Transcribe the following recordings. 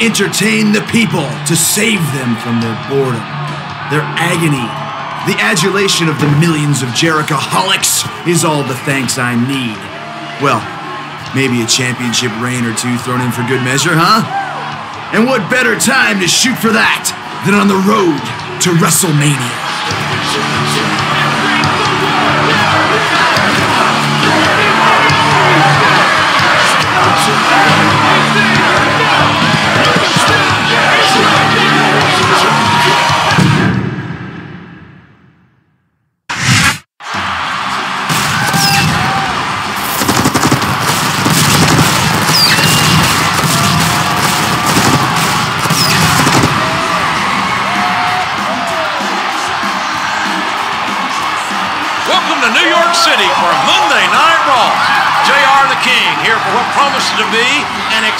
entertain the people, to save them from their boredom, their agony. The adulation of the millions of Jericho-holics is all the thanks I need. Well, maybe a championship reign or two thrown in for good measure, huh? And what better time to shoot for that than on the road to WrestleMania?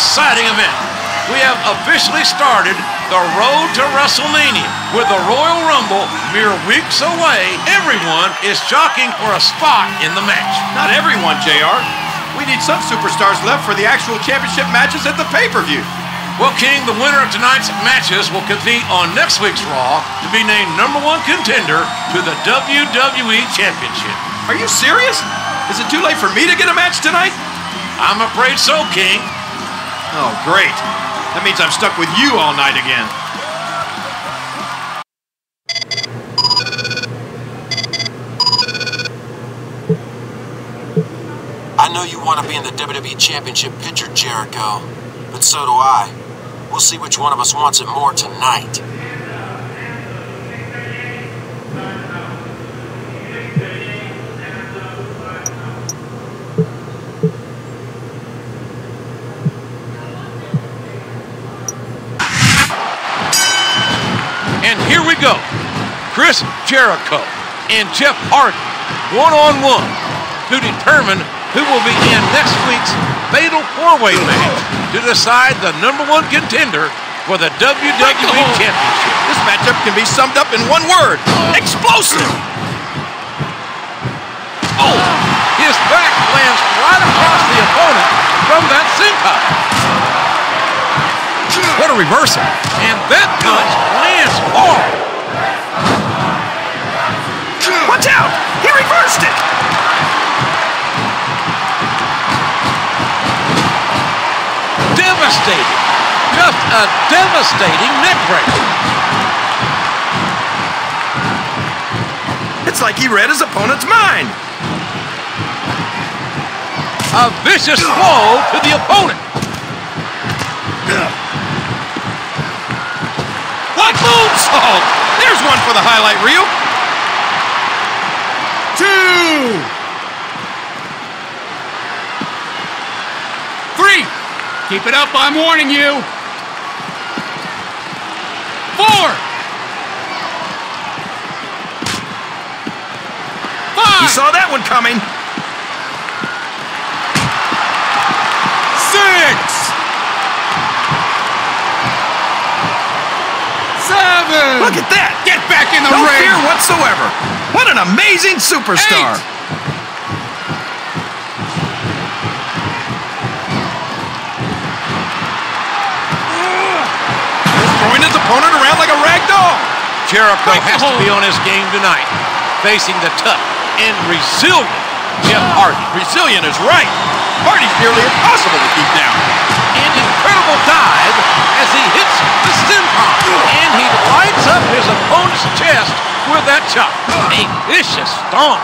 Exciting event. We have officially started the road to WrestleMania. With the Royal Rumble mere weeks away, everyone is jockeying for a spot in the match. Not everyone, JR. We need some superstars left for the actual championship matches at the pay-per-view. Well, King, the winner of tonight's matches will compete on next week's Raw to be named number one contender to the WWE Championship. Are you serious? Is it too late for me to get a match tonight? I'm afraid so, King. Oh, great. That means I'm stuck with you all night again. I know you want to be in the WWE Championship picture, Jericho, but so do I. We'll see which one of us wants it more tonight. Chris Jericho and Jeff Hardy, one-on-one, to determine who will be in next week's Fatal Four-Way match to decide the number one contender for the WWE Championship. This matchup can be summed up in one word. Explosive! Oh! His back lands right across the opponent from that senton. What a reversal. And that punch lands hard. Watch out! He reversed it! Devastating. Just a devastating neck breaker. It's like he read his opponent's mind. A vicious blow to the opponent. What moonsault? There's one for the highlight reel. Two. Three. Keep it up, I'm warning you. Four. Five. You saw that one coming. Six. Seven. Look at that! Get back in the No ring. fear whatsoever. What an amazing superstar. Eight. Throwing his opponent around like a rag doll. Jericho Right has to be on his game tonight, facing the tough and resilient Jeff Hardy. Resilient is right. Hardy's nearly impossible to keep down. An incredible dive as he hits the senton. And he lights up his opponent's chest with that chop. A vicious stomp.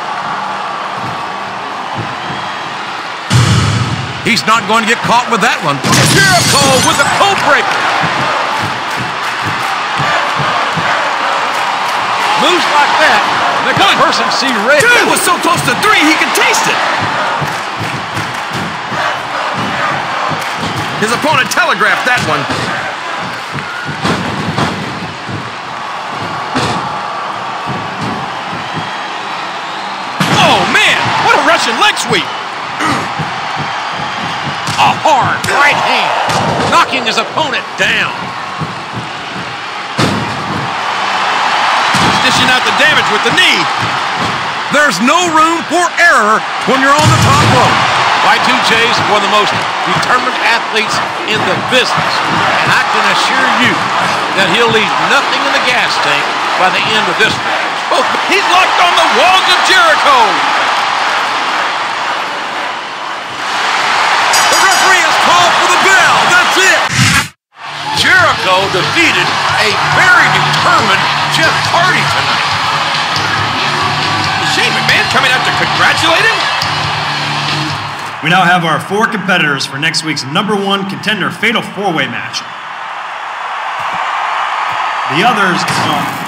He's not going to get caught with that one. Jericho with the code breaker. Moves like that, make a person see red. That was so close to three, he could taste it. His opponent telegraphed that one. Oh, man! What a Russian leg sweep! A hard right hand, knocking his opponent down. He's dishing out the damage with the knee. There's no room for error when you're on the top rope. Y2J is one of the most determined athletes in the business, and I can assure you that he'll leave nothing in the gas tank by the end of this match. Oh, he's locked on the walls of Jericho. The referee has called for the bell. That's it. Jericho defeated a very determined Jeff Hardy tonight. Shane McMahon coming out to congratulate him? We now have our four competitors for next week's number one contender fatal four way match. The others are.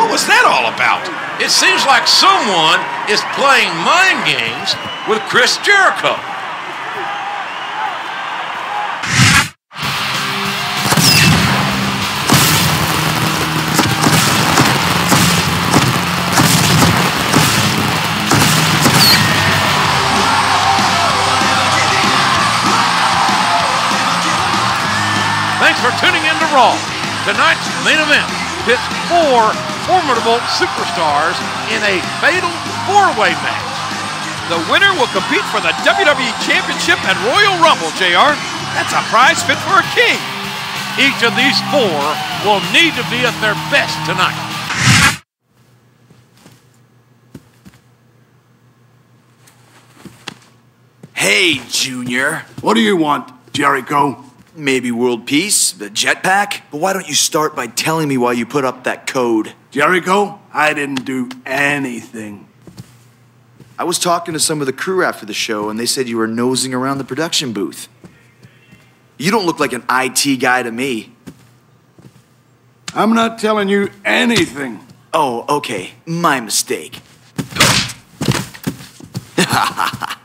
What was that all about? It seems like someone is playing mind games with Chris Jericho. Tonight's main event pits four formidable superstars in a fatal four-way match. The winner will compete for the WWE Championship at Royal Rumble, JR. That's a prize fit for a king. Each of these four will need to be at their best tonight. Hey, Junior. What do you want, Jericho? Maybe world peace, the jetpack? But why don't you start by telling me why you put up that code? Jericho, I didn't do anything. I was talking to some of the crew after the show, and they said you were nosing around the production booth. You don't look like an IT guy to me. I'm not telling you anything. Oh, okay. My mistake. Talk!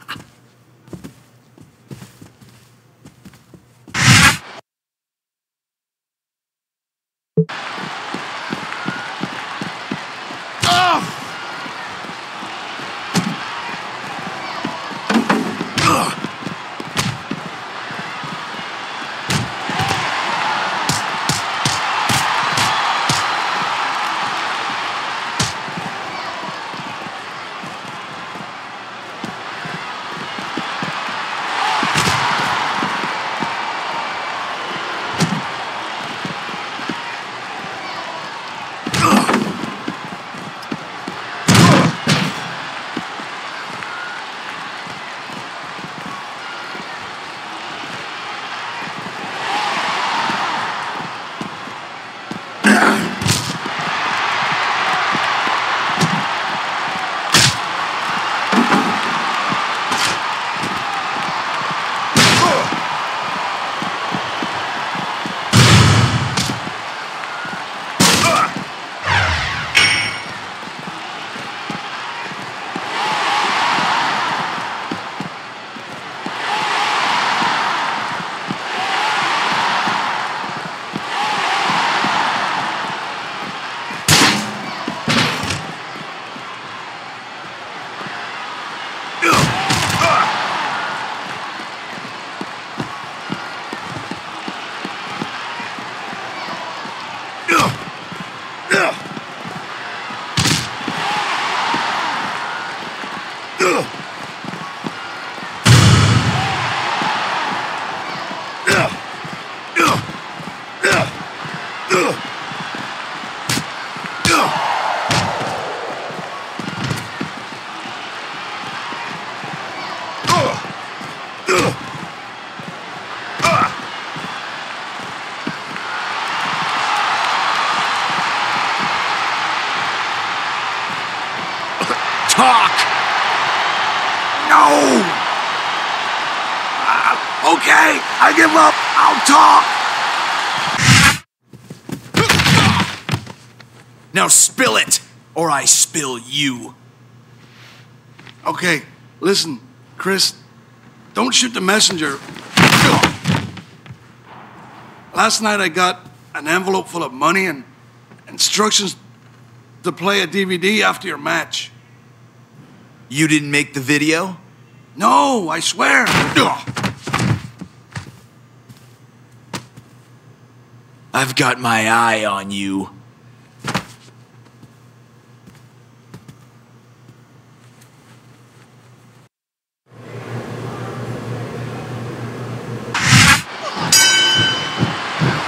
You. Okay, listen, Chris, don't shoot the messenger. Last night I got an envelope full of money and instructions to play a DVD after your match. You didn't make the video? No, I swear. I've got my eye on you.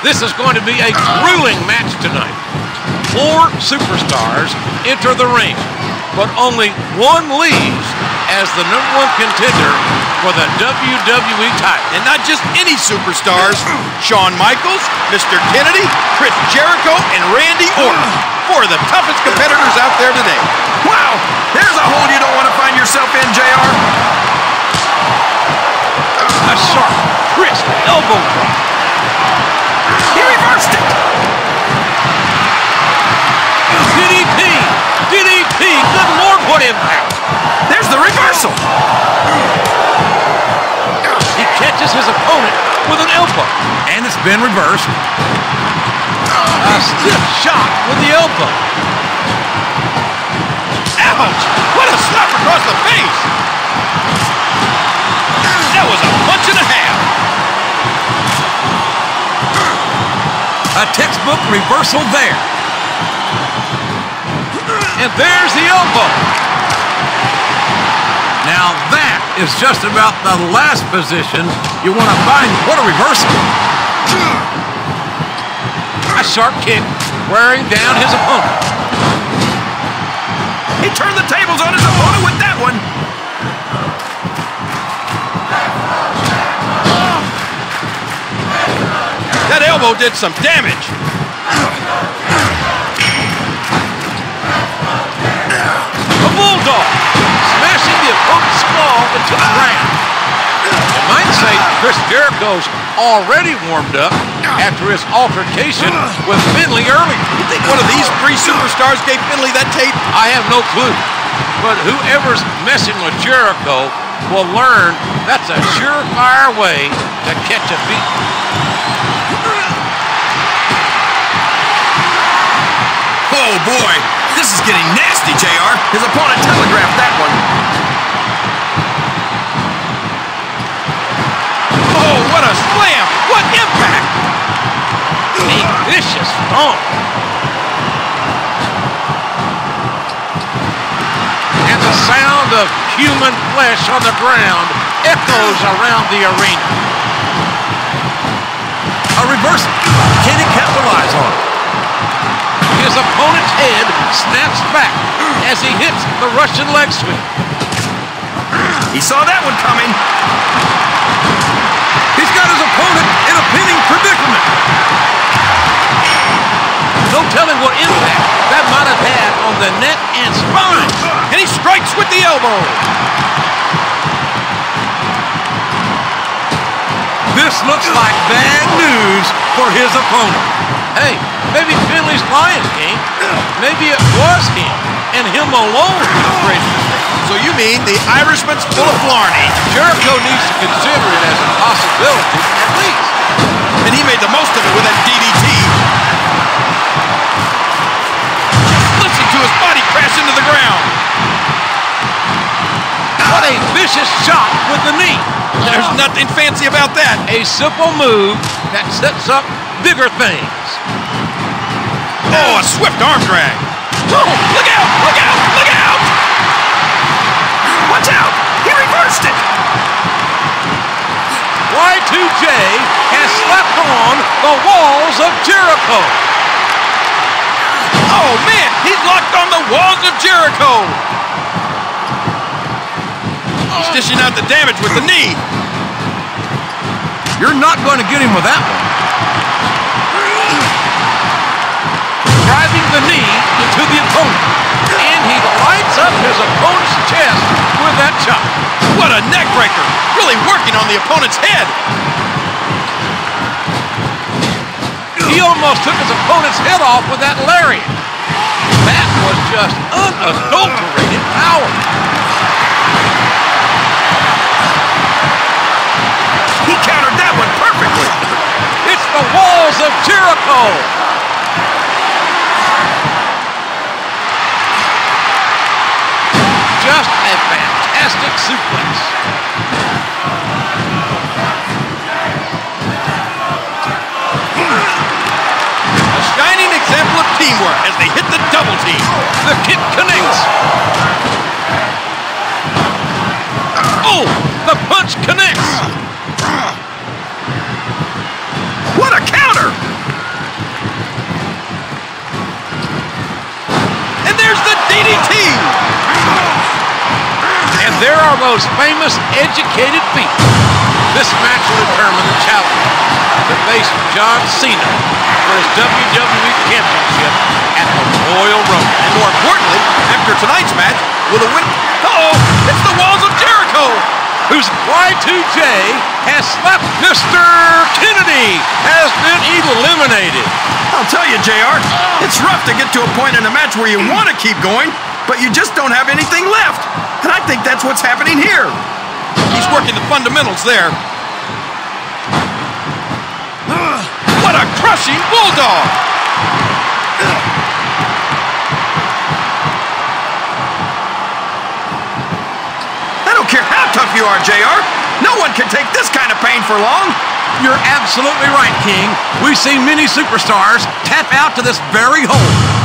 This is going to be a grueling match tonight. Four superstars enter the ring, but only one leaves as the number one contender for the WWE title. And not just any superstars. Shawn Michaels, Mr. Kennedy, Chris Jericho, and Randy Orton. Four of the toughest competitors out there today. Wow! There's a hole you don't want to find yourself in, JR. A sharp, crisp elbow drop. Reversed it. DDT! DDT! Good Lord, what impact! There's the reversal. He catches his opponent with an elbow. And it's been reversed. A stiff shot with the elbow. Ouch! What a slap across the face! That was a punch and a half. A textbook reversal there. And there's the elbow. Now that is just about the last position you want to find. What a reversal. A sharp kick wearing down his opponent. He turned the tables on his opponent with that one. That elbow did some damage. A bulldog smashing the opponent's skull into the ground. You might say Chris Jericho's already warmed up after his altercation with Finlay earlier. You think one of these three superstars gave Finlay that tape? I have no clue. But whoever's messing with Jericho will learn that's a surefire way to catch a beat. Oh boy, this is getting nasty, JR. His opponent telegraphed that one. Oh, what a slam! What impact! A vicious stomp. And the sound of human flesh on the ground echoes around the arena. A reversal. Can he capitalize on it? His opponent's head snaps back as he hits the Russian leg sweep. He saw that one coming. He's got his opponent in a pinning predicament. No telling what impact that might have had on the neck and spine. And he strikes with the elbow. This looks like bad news for his opponent. Hey, maybe Finlay's lying, King. Maybe it was him and him alone who created the mistake. So you mean the Irishman's full of blarney? Jericho needs to consider it as a possibility, at least. And he made the most of it with that DDT. Just listen to his body crash into the ground. What a vicious shot with the knee. There's nothing fancy about that. A simple move that sets up bigger things. Oh, a swift arm drag. Oh, look out! Look out! Look out! Watch out! He reversed it. Y2J has slept on the walls of Jericho. Oh, man, he's locked on the walls of Jericho. He's dishing out the damage with the knee. You're not going to get him with that one. The knee into the opponent. And he lights up his opponent's chest with that chop. What a neck breaker. Really working on the opponent's head. He almost took his opponent's head off with that lariat. That was just unadulterated power. He countered that one perfectly. It's the walls of Jericho. Fantastic suplex. A shining example of teamwork as they hit the double team. The kick connects. Oh, the punch connects. There are those famous educated people. This match will determine the challenger to face John Cena for his WWE Championship at the Royal Rumble. And more importantly, after tonight's match, will the win... Uh-oh! It's the Walls of Jericho! whose Y2J has slapped Mr. Kennedy, has been eliminated. I'll tell you, JR, it's rough to get to a point in a match where you want to keep going, but you just don't have anything left. And I think that's what's happening here. He's working the fundamentals there. What a crushing bulldog! I don't care how tough you are, JR. No one can take this kind of pain for long. You're absolutely right, King. We've seen many superstars tap out to this very hole.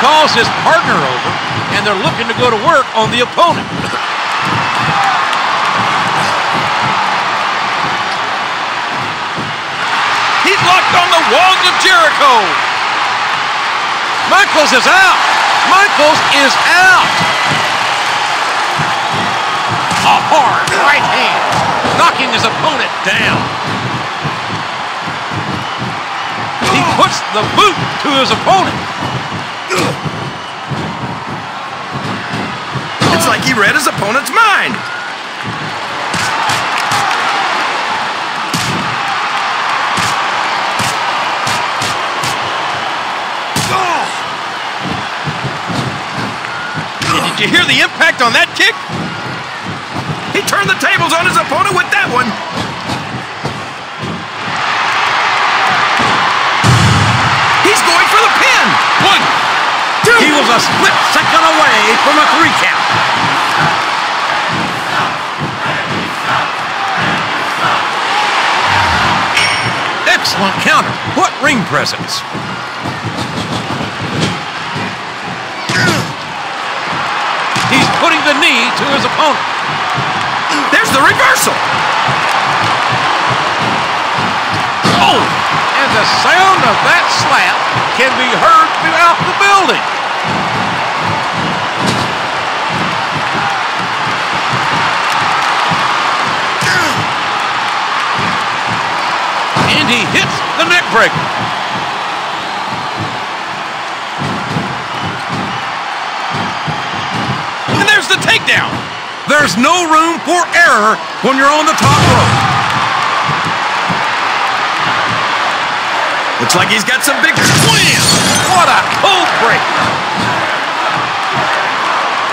Calls his partner over, and they're looking to go to work on the opponent. He's locked on the walls of Jericho! Michaels is out. Michaels is out. A hard right hand, knocking his opponent down. He puts the boot to his opponent. It's like he read his opponent's mind. Did you hear the impact on that kick? He turned the tables on his opponent with that one. He was a split second away from a three count. Excellent counter. What ring presence. He's putting the knee to his opponent. There's the reversal. Oh! And the sound of that slap can be heard throughout the building. He hits the neck breaker. And there's the takedown! There's no room for error when you're on the top rope. Looks like he's got some big Wham! What a cold break.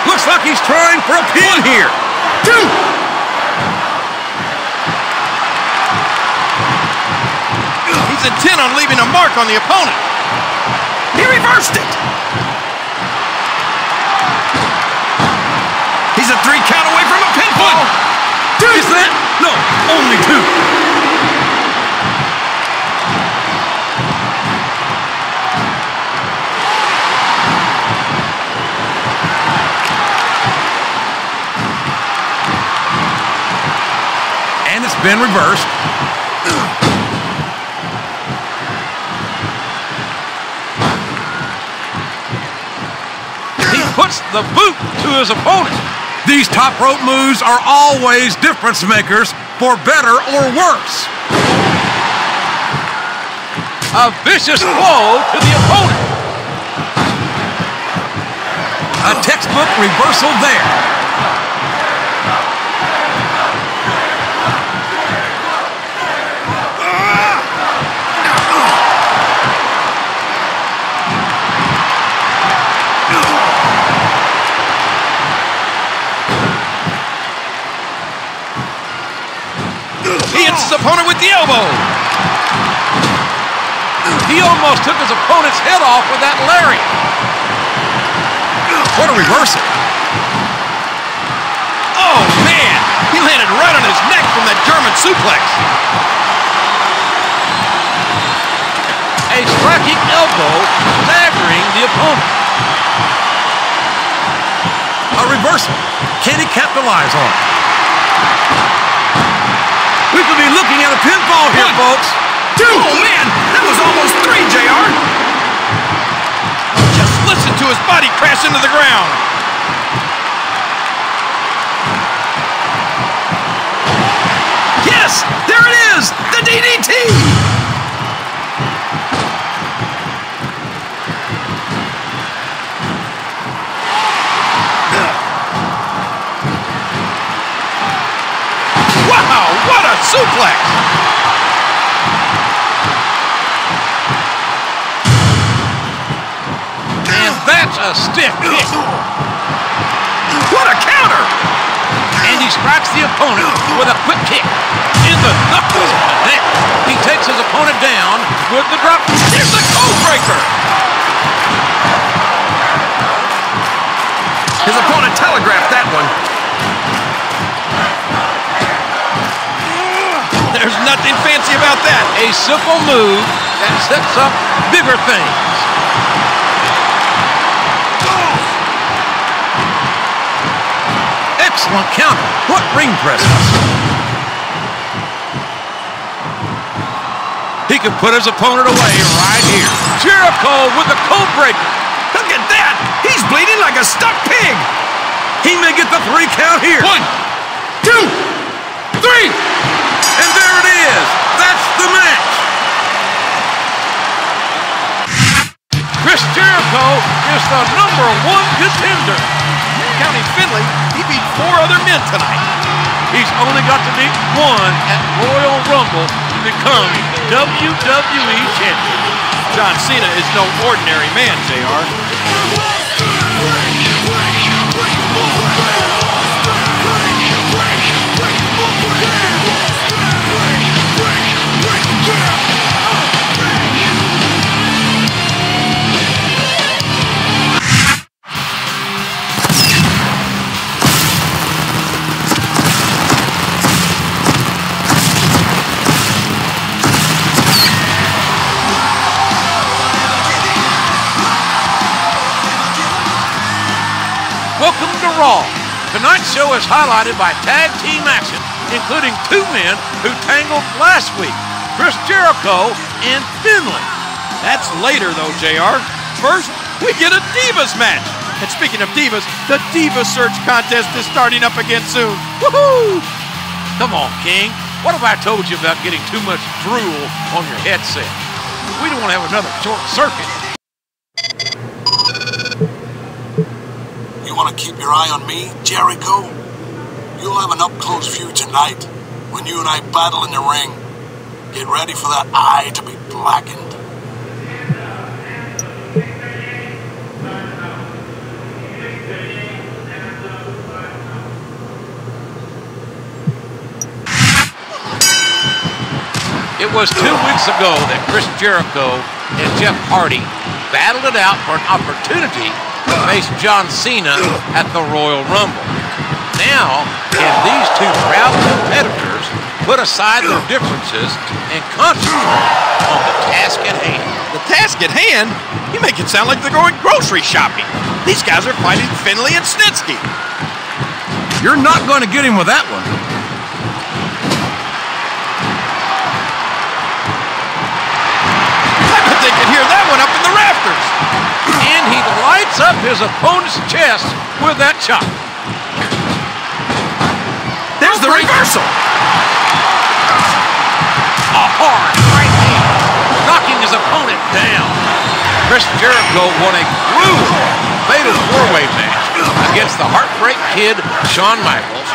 Looks like he's trying for a pin here. He's intent on leaving a mark on the opponent. He reversed it. He's a three count away from a pinfall. Is that? No, only two. And it's been reversed. The boot to his opponent. These top rope moves are always difference makers for better or worse. A vicious blow to the opponent. A textbook reversal there. his opponent with the elbow. He almost took his opponent's head off with that lariat. What a reversal. Oh, man. He landed right on his neck from that German suplex. A striking elbow staggering the opponent. A reversal. Can he capitalize on it? We could be looking at a pinfall here, One. folks. Two! Oh, man! That was almost three, JR! Just listen to his body crash into the ground. Yes! There it is! The DDT! A stiff kick. What a counter! And he strikes the opponent with a quick kick. In the knuckles of the neck. He takes his opponent down with the drop. Here's the code breaker! His opponent telegraphed that one. There's nothing fancy about that. A simple move that sets up bigger things. Excellent counter. What ring presence. He could put his opponent away right here. Jericho with the code breaker. Look at that! He's bleeding like a stuck pig! He may get the three count here. One, two, three. And there it is. That's the match. Chris Jericho is the number one contender. Counting Finlay, he beat four other men tonight. He's only got to beat one at Royal Rumble to become WWE champion. John Cena is no ordinary man, JR. Tonight's show is highlighted by tag team action, including two men who tangled last week, Chris Jericho and Finlay. That's later, though, JR. First, we get a Divas match. And speaking of Divas, the Diva Search contest is starting up again soon. Woohoo! Come on, King. What have I told you about getting too much drool on your headset? We don't want to have another short circuit. Want to keep your eye on me, Jericho? You'll have an up-close view tonight when you and I battle in the ring. Get ready for that eye to be blackened. It was two weeks ago that Chris Jericho and Jeff Hardy battled it out for an opportunity to face John Cena at the Royal Rumble. Now, can these two proud competitors put aside their differences and concentrate on the task at hand? The task at hand? You make it sound like they're going grocery shopping. These guys are fighting Finlay and Snitsky. You're not going to get him with that one. I bet they could hear that one up in the rafters. And he lights up his opponent's chest with that chop. There's the reversal. A hard right hand, knocking his opponent down. Chris Jericho won a grueling fatal four-way match against the Heartbreak Kid Shawn Michaels,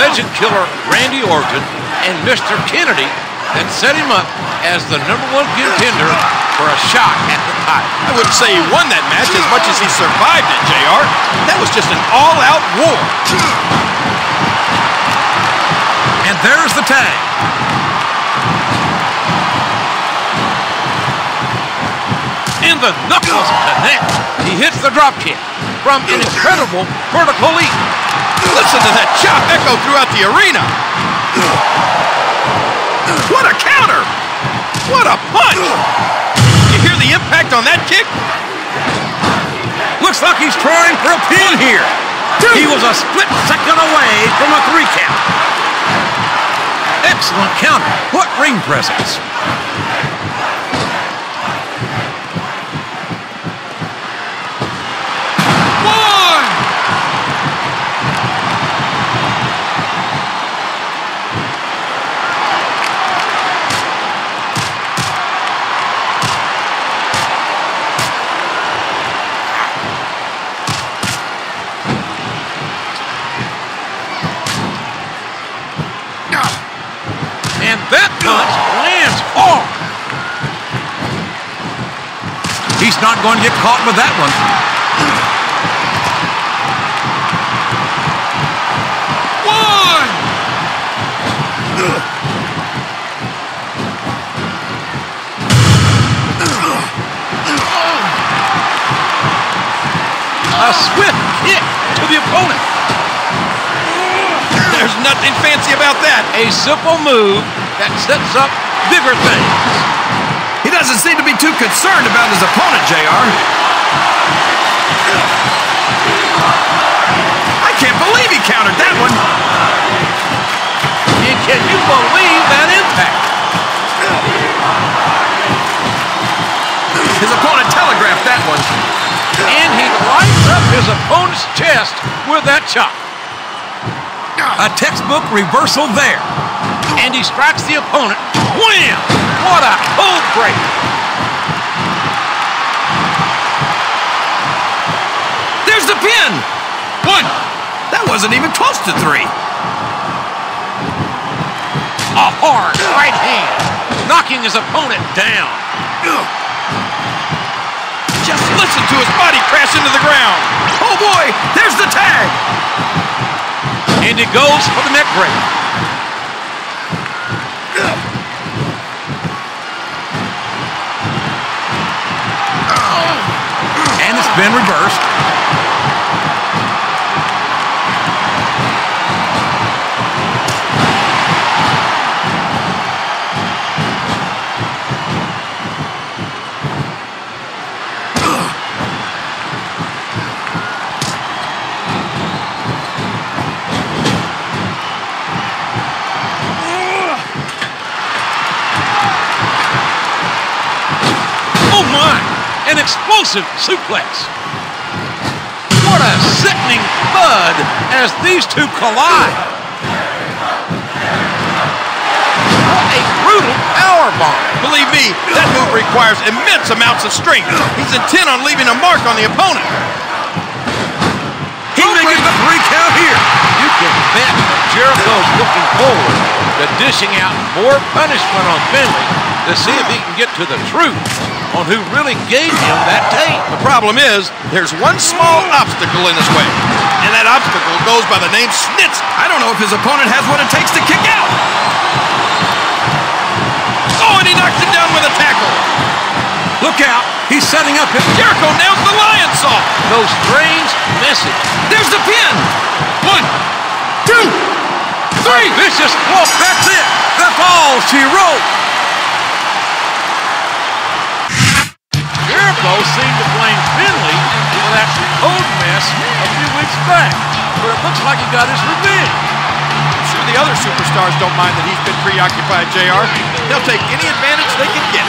Legend Killer Randy Orton, and Mr. Kennedy that set him up as the number one contender for a shot at the title. I wouldn't say he won that match as much as he survived it, JR. That was just an all-out war. And there's the tag. In the knuckles of the neck, he hits the drop kick from an incredible vertical leap. Listen to that chop echo throughout the arena. What a counter! What a punch! You hear the impact on that kick? Looks like he's trying for a pin here. He was a split second away from a three count. Excellent counter. What ring presence. Not going to get caught with that one. One! A swift kick to the opponent. There's nothing fancy about that. A simple move that sets up bigger things. He doesn't seem to be too concerned about his opponent, JR. I can't believe he countered that one. Can you believe that impact? His opponent telegraphed that one. And he lights up his opponent's chest with that chop. A textbook reversal there. And he strikes the opponent. Wham! What a cold break. There's the pin. One! That wasn't even close to three. A hard right hand, knocking his opponent down. Just listen to his body crash into the ground. Oh boy, there's the tag. And he goes for the neck break. Been reversed. An suplex. What a sickening thud as these two collide. What a brutal power bomb. Believe me, that move requires immense amounts of strength. He's intent on leaving a mark on the opponent. He get the three count here. You can bet Jericho's looking forward to dishing out more punishment on Finlay to see if he can get to the truth on who really gave him that tape. The problem is, there's one small obstacle in his way. And that obstacle goes by the name Snitz. I don't know if his opponent has what it takes to kick out. Oh, and he knocks him down with a tackle. Look out. He's setting up his Jericho nails the Lionsault. No strange message. There's the pin. One! Two! Three! Vicious wolf. That's it. That's all she wrote. Jericho seemed to blame Finlay for that code mess a few weeks back, but it looks like he got his revenge. I'm sure the other superstars don't mind that he's been preoccupied, JR. They'll take any advantage they can get.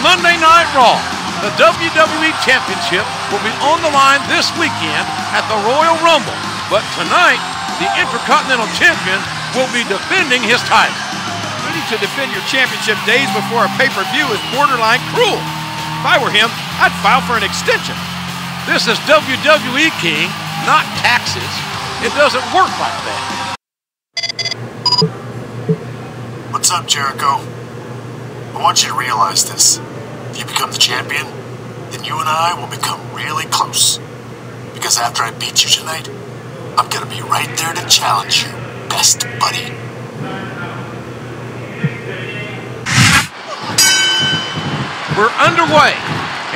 Monday Night Raw. The WWE Championship will be on the line this weekend at the Royal Rumble. But tonight, the Intercontinental Champion will be defending his title. Needing to defend your championship days before a pay-per-view is borderline cruel. If I were him, I'd file for an extension. This is WWE King, not taxes. It doesn't work like that. What's up, Jericho. I want you to realize this. You become the champion, then you and I will become really close. Because after I beat you tonight, I'm gonna be right there to challenge you, best buddy. We're underway.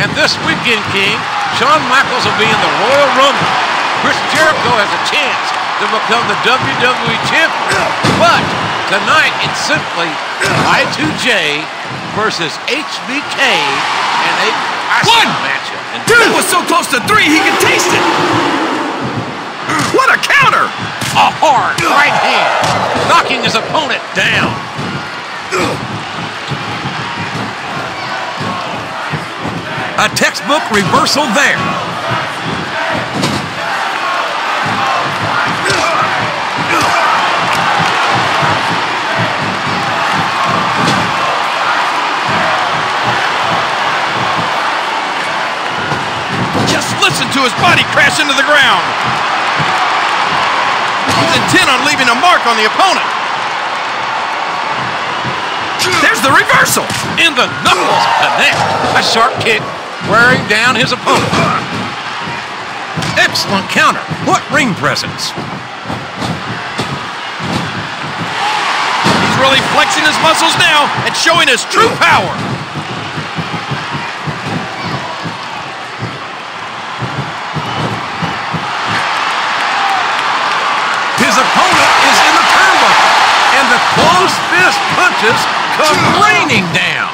And this weekend, King, Shawn Michaels will be in the Royal Rumble. Chris Jericho has a chance to become the WWE Champion. But tonight, it's simply Y2J versus HBK in a One. matchup. And Dude was so close to three, he could taste it. What a counter! a hard right hand, knocking his opponent down. A textbook reversal there. His body crash into the ground. He's intent on leaving a mark on the opponent. There's the reversal. In the knuckles connect. A sharp kick wearing down his opponent. Excellent counter. What ring presence. He's really flexing his muscles now and showing his true power. His opponent is in the turnbuckle. And the closed fist punches come raining down.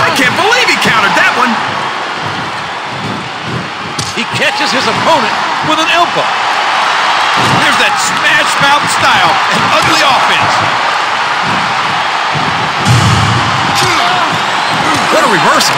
I can't believe he countered that one. He catches his opponent with an elbow. There's that smash mouth style and ugly offense. What a reversal.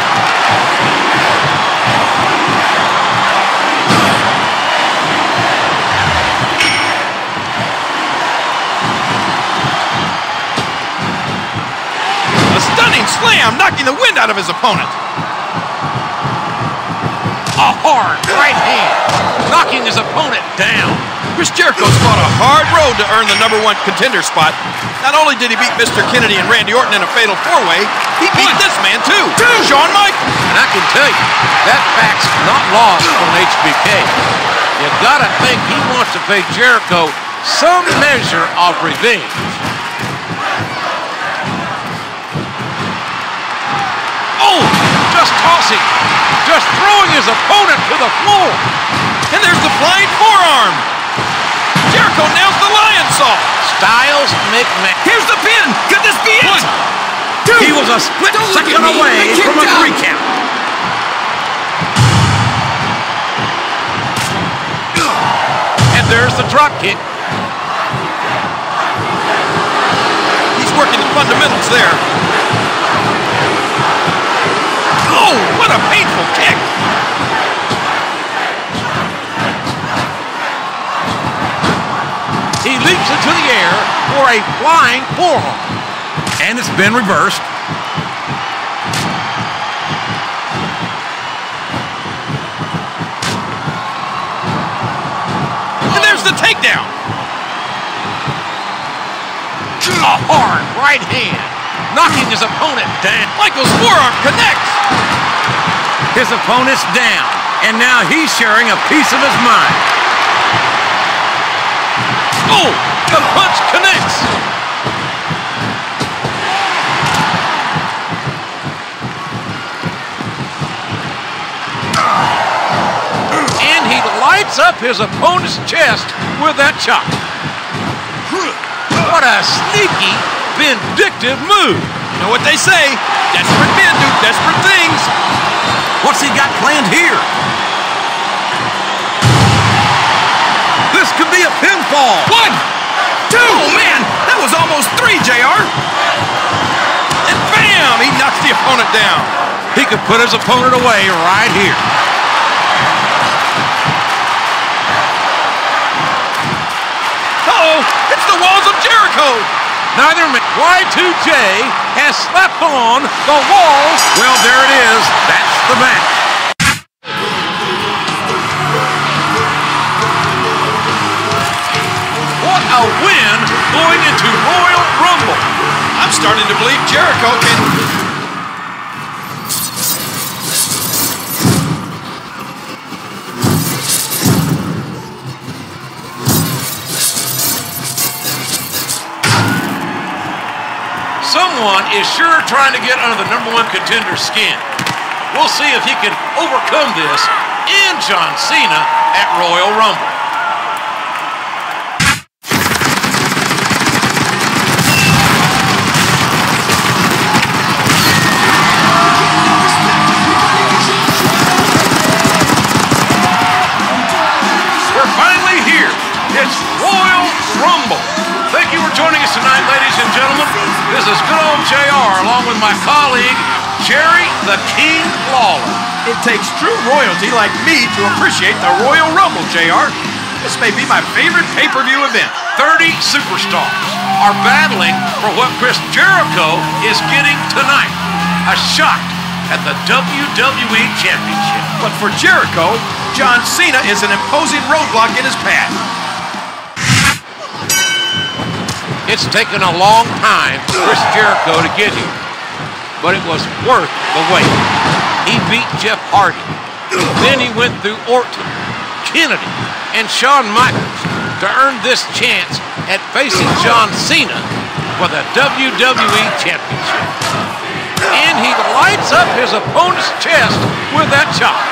Slam knocking the wind out of his opponent. A hard right hand, knocking his opponent down. Chris Jericho's fought a hard road to earn the number one contender spot. Not only did he beat Mr. Kennedy and Randy Orton in a fatal four-way, he beat One. this man too, Shawn Michaels. And I can tell you, that fact's not lost on HBK. You gotta think he wants to pay Jericho some measure of revenge. Just tossing, just throwing his opponent to the floor. And there's the flying forearm. Jericho nails the Lionsault. Styles McMahon. Here's the pin. Could this be it? One. two, He was a split Don't second away I kicked from a out. three count. And there's the drop kick. He's working the fundamentals there. Oh, what a painful kick. He leaps into the air for a flying forearm. And it's been reversed. And there's the takedown. A hard right hand, knocking his opponent down. Michael's forearm connects. His opponent's down, and now he's sharing a piece of his mind. Oh, the punch connects. And he lights up his opponent's chest with that chop. What a sneaky, vindictive move. You know what they say? Desperate men do desperate things. What's he got planned here? This could be a pinfall. One. Two. Oh, man. That was almost three, JR. And bam! He knocks the opponent down. He could put his opponent away right here. Uh-oh. It's the walls of Jericho. Neither man. Y2J has slapped on the wall. Well, there it is. That's the match. What a win going into Royal Rumble. I'm starting to believe Jericho can. Is sure trying to get under the number one contender's skin. We'll see if he can overcome this and John Cena at Royal Rumble. JR along with my colleague, Jerry the King Lawler. It takes true royalty like me to appreciate the Royal Rumble, JR. This may be my favorite pay per view event. 30 superstars are battling for what Chris Jericho is getting tonight a shot at the WWE Championship. But for Jericho, John Cena is an imposing roadblock in his path. It's taken a long time for Chris Jericho to get here, but it was worth the wait. He beat Jeff Hardy. Then he went through Orton, Kennedy, and Shawn Michaels to earn this chance at facing John Cena for the WWE Championship. And he lights up his opponent's chest with that chop.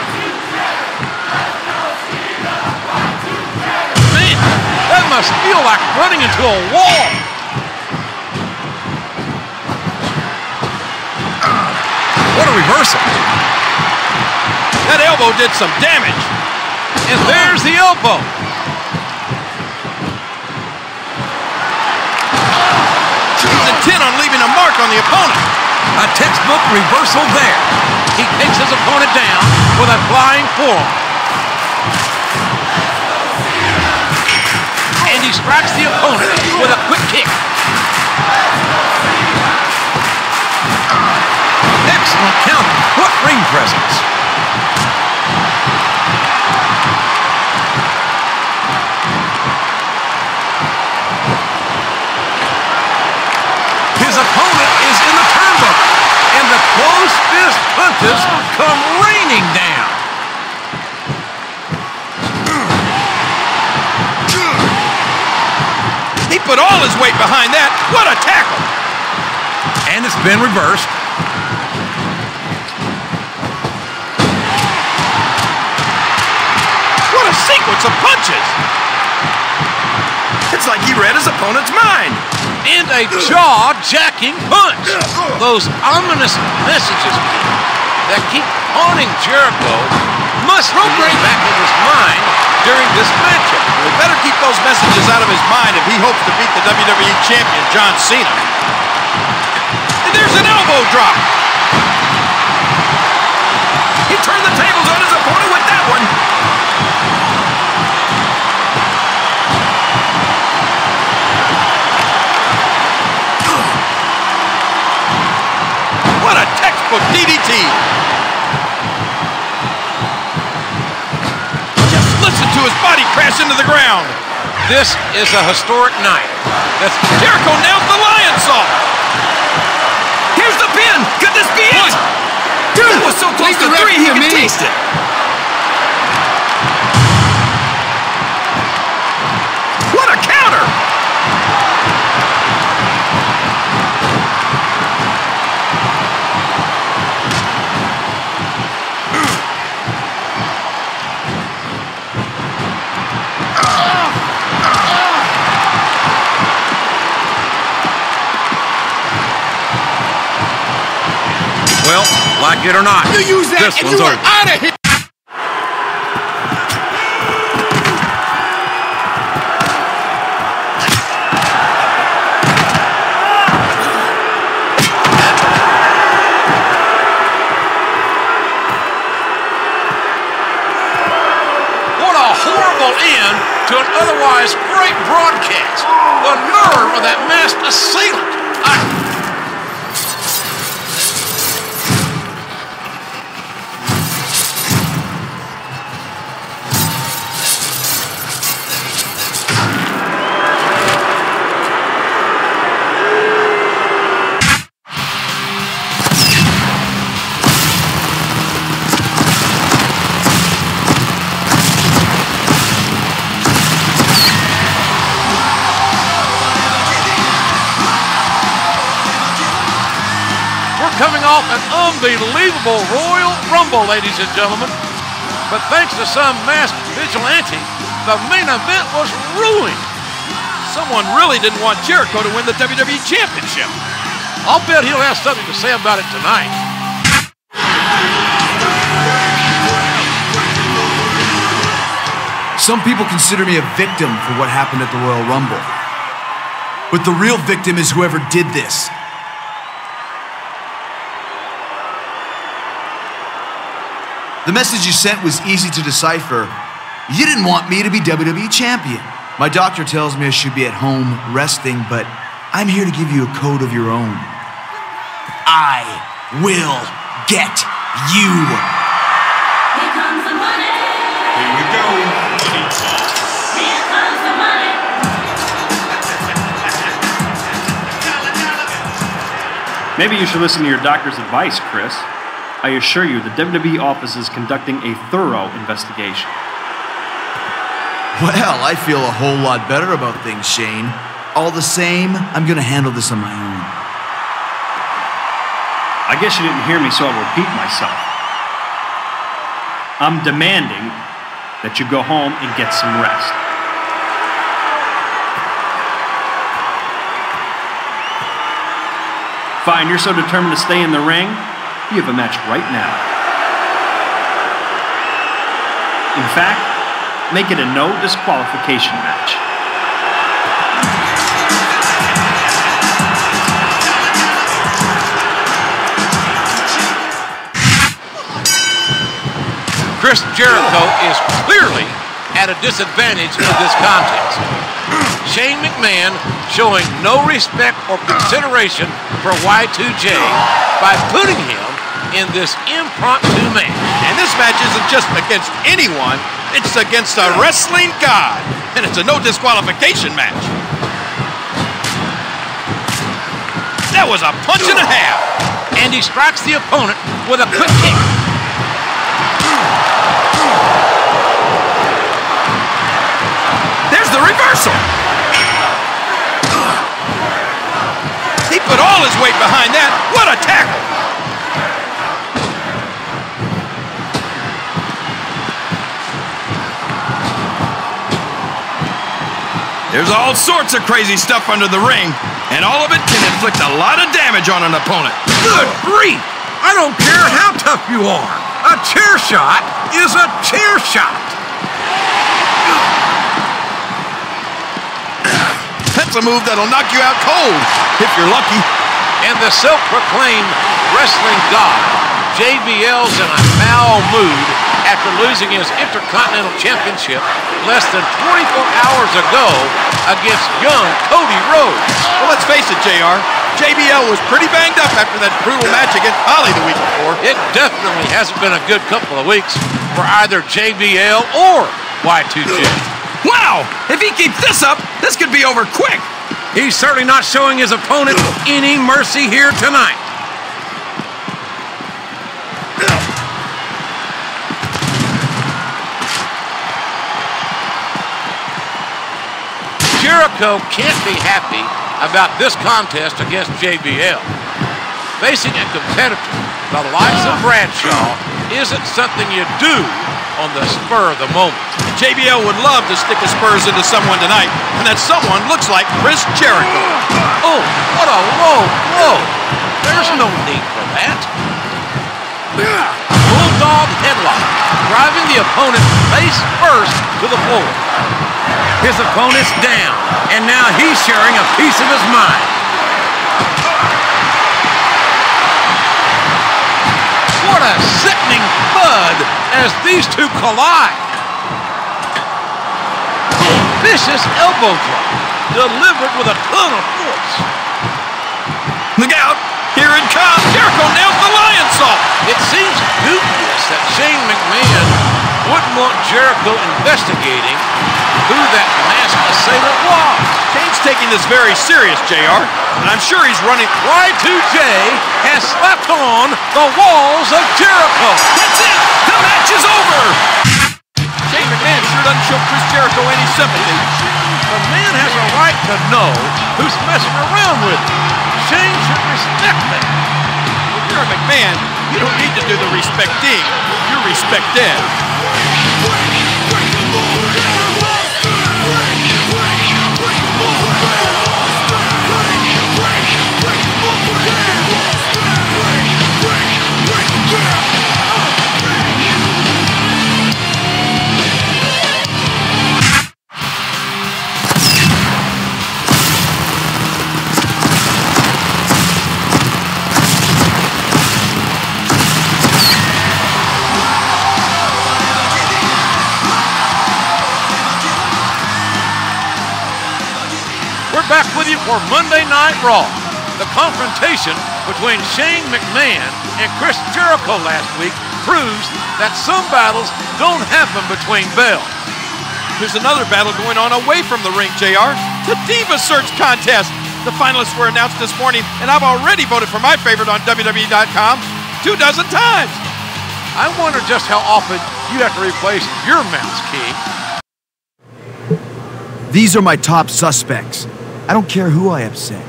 Man, that must feel like running into a wall. What a reversal. That elbow did some damage. And there's the elbow. He's intent on leaving a mark on the opponent. A textbook reversal there. He takes his opponent down with a flying forearm. And he strikes the opponent with a quick kick. Ring presence. His opponent is in the turnbuckle, and the closed fist punches come raining down. He put all his weight behind that. What a tackle. And it's been reversed. Of punches. It's like he read his opponent's mind. And a jaw-jacking punch. Those ominous messages that keep haunting Jericho must be back in his mind during this matchup. We better keep those messages out of his mind if he hopes to beat the WWE Champion, John Cena. And there's an elbow drop. He turned the tables body crash into the ground. This is a historic night. That's Jericho nails the Lionsault. Here's the pin. Could this be it? That was so close to three, he could taste it. Like it or not. You use that this and one's you are out of here. Unbelievable Royal Rumble, ladies and gentlemen. But thanks to some masked vigilante, the main event was ruined. Someone really didn't want Jericho to win the WWE Championship. I'll bet he'll have something to say about it tonight. Some people consider me a victim for what happened at the Royal Rumble. But the real victim is whoever did this. The message you sent was easy to decipher. You didn't want me to be WWE champion. My doctor tells me I should be at home resting, but I'm here to give you a code of your own. I will get you. Here comes the money. Here we go. Money talk. Here comes the money. Maybe you should listen to your doctor's advice, Chris. I assure you, the WWE office is conducting a thorough investigation. Well, I feel a whole lot better about things, Shane. All the same, I'm gonna handle this on my own. I guess you didn't hear me, so I'll repeat myself. I'm demanding that you go home and get some rest. Fine, you're so determined to stay in the ring, you have a match right now. In fact, make it a no disqualification match. Chris Jericho is clearly at a disadvantage in this contest. Shane McMahon showing no respect or consideration for Y2J by putting him in this impromptu match. And this match isn't just against anyone, it's against a wrestling god. And it's a no disqualification match. That was a punch and a half. And he strikes the opponent with a quick kick. There's the reversal. He put all his weight behind that. What a tackle. There's all sorts of crazy stuff under the ring, and all of it can inflict a lot of damage on an opponent. Good grief! I don't care how tough you are. A chair shot is a chair shot. That's a move that'll knock you out cold, if you're lucky. And the self-proclaimed wrestling god, JBL's in a foul mood after losing his Intercontinental Championship less than 24 hours ago against young Cody Rhodes. Well, let's face it, JR. JBL was pretty banged up after that brutal match against Holly the week before. It definitely hasn't been a good couple of weeks for either JBL or Y2J. Wow! If he keeps this up, this could be over quick. He's certainly not showing his opponent any mercy here tonight. Jericho can't be happy about this contest against JBL. Facing a competitor the likes of Bradshaw isn't something you do on the spur of the moment. JBL would love to stick his spurs into someone tonight, and that someone looks like Chris Jericho. Oh, what a low blow. There's no need for that. Bulldog headlock, driving the opponent face first to the floor. His opponent's down, and now he's sharing a piece of his mind. What a sickening thud as these two collide. Vicious elbow drop, delivered with a ton of force. Look out! Here it comes! Jericho nails the lion salt! It seems dubious that Shane McMahon wouldn't want Jericho investigating who that masked assailant was. Shane's taking this very serious, JR, and I'm sure he's running. Y2J has slapped on the walls of Jericho. That's it! The match is over! Shane McMahon sure doesn't show Chris Jericho any sympathy. The man has a right to know who's messing around with him. Shane should respect that. you're a McMahon, you don't need to do the respecting. You're respected. With you for Monday Night Raw. The confrontation between Shane McMahon and Chris Jericho last week proves that some battles don't happen between bells. There's another battle going on away from the ring, JR. The Diva Search Contest. The finalists were announced this morning, and I've already voted for my favorite on WWE.com two dozen times. I wonder just how often you have to replace your mouse key. These are my top suspects. I don't care who I upset.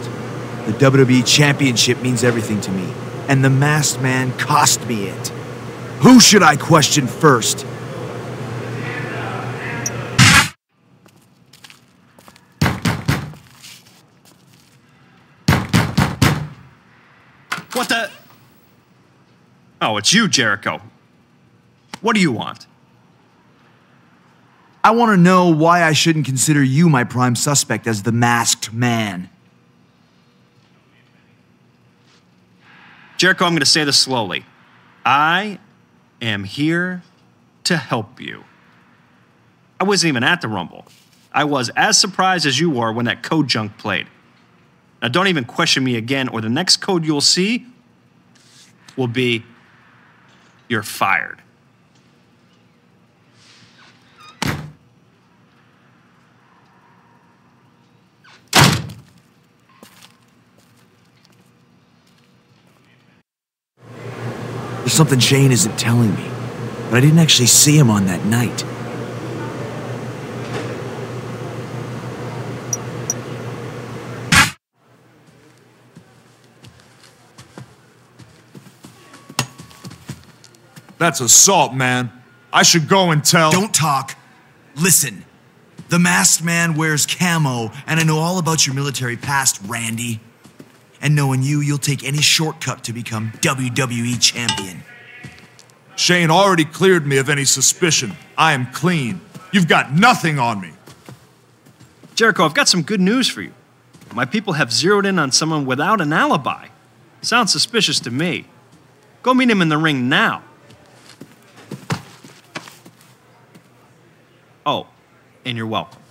The WWE Championship means everything to me, and the masked man cost me it. Who should I question first? What the? Oh, it's you, Jericho. What do you want? I want to know why I shouldn't consider you my prime suspect as the masked man. Jericho, I'm going to say this slowly. I am here to help you. I wasn't even at the Rumble. I was as surprised as you were when that code junk played. Now, don't even question me again, or the next code you'll see will be you're fired. There's something Shane isn't telling me, but I didn't actually see him on that night. That's assault, man. I should go and tell. Don't talk. Listen. The masked man wears camo, and I know all about your military past, Randy. And knowing you, you'll take any shortcut to become WWE champion. Shane already cleared me of any suspicion. I am clean. You've got nothing on me. Jericho, I've got some good news for you. My people have zeroed in on someone without an alibi. Sounds suspicious to me. Go meet him in the ring now. Oh, and you're welcome.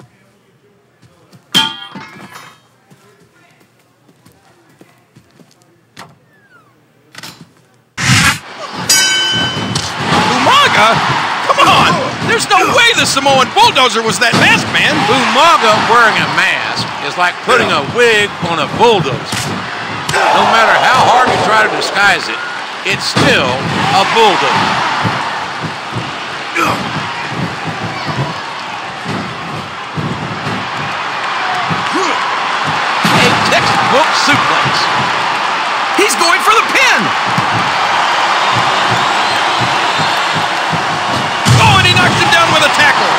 Umaga? Come on! There's no way the Samoan bulldozer was that masked man. Umaga wearing a mask is like putting a wig on a bulldozer. No matter how hard you try to disguise it, it's still a bulldozer. A textbook suplex. He's going for the pin! A tackle.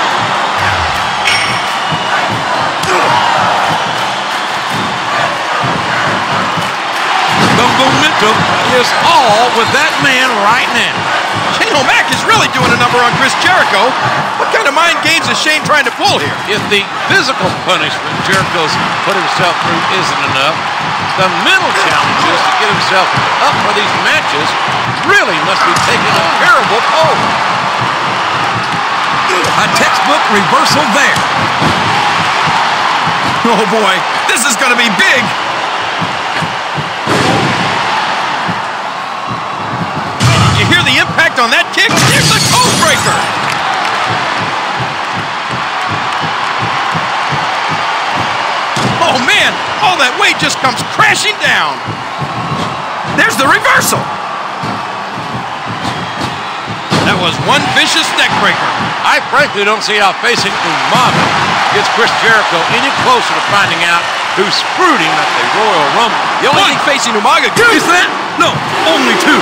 The momentum is all with that man right now. Shane O'Mac is really doing a number on Chris Jericho. What kind of mind games is Shane trying to pull here? If the physical punishment Jericho's put himself through isn't enough, the mental challenges to get himself up for these matches really must be taking a terrible toll. A textbook reversal there. Oh boy, this is gonna be big! You hear the impact on that kick? Here's the code breaker. Oh man, all that weight just comes crashing down. There's the reversal! That was one vicious neck breaker. I frankly don't see how facing Umaga gets Chris Jericho any closer to finding out who screwed him at the Royal Rumble. The only thing facing Umaga, Two, No, only two.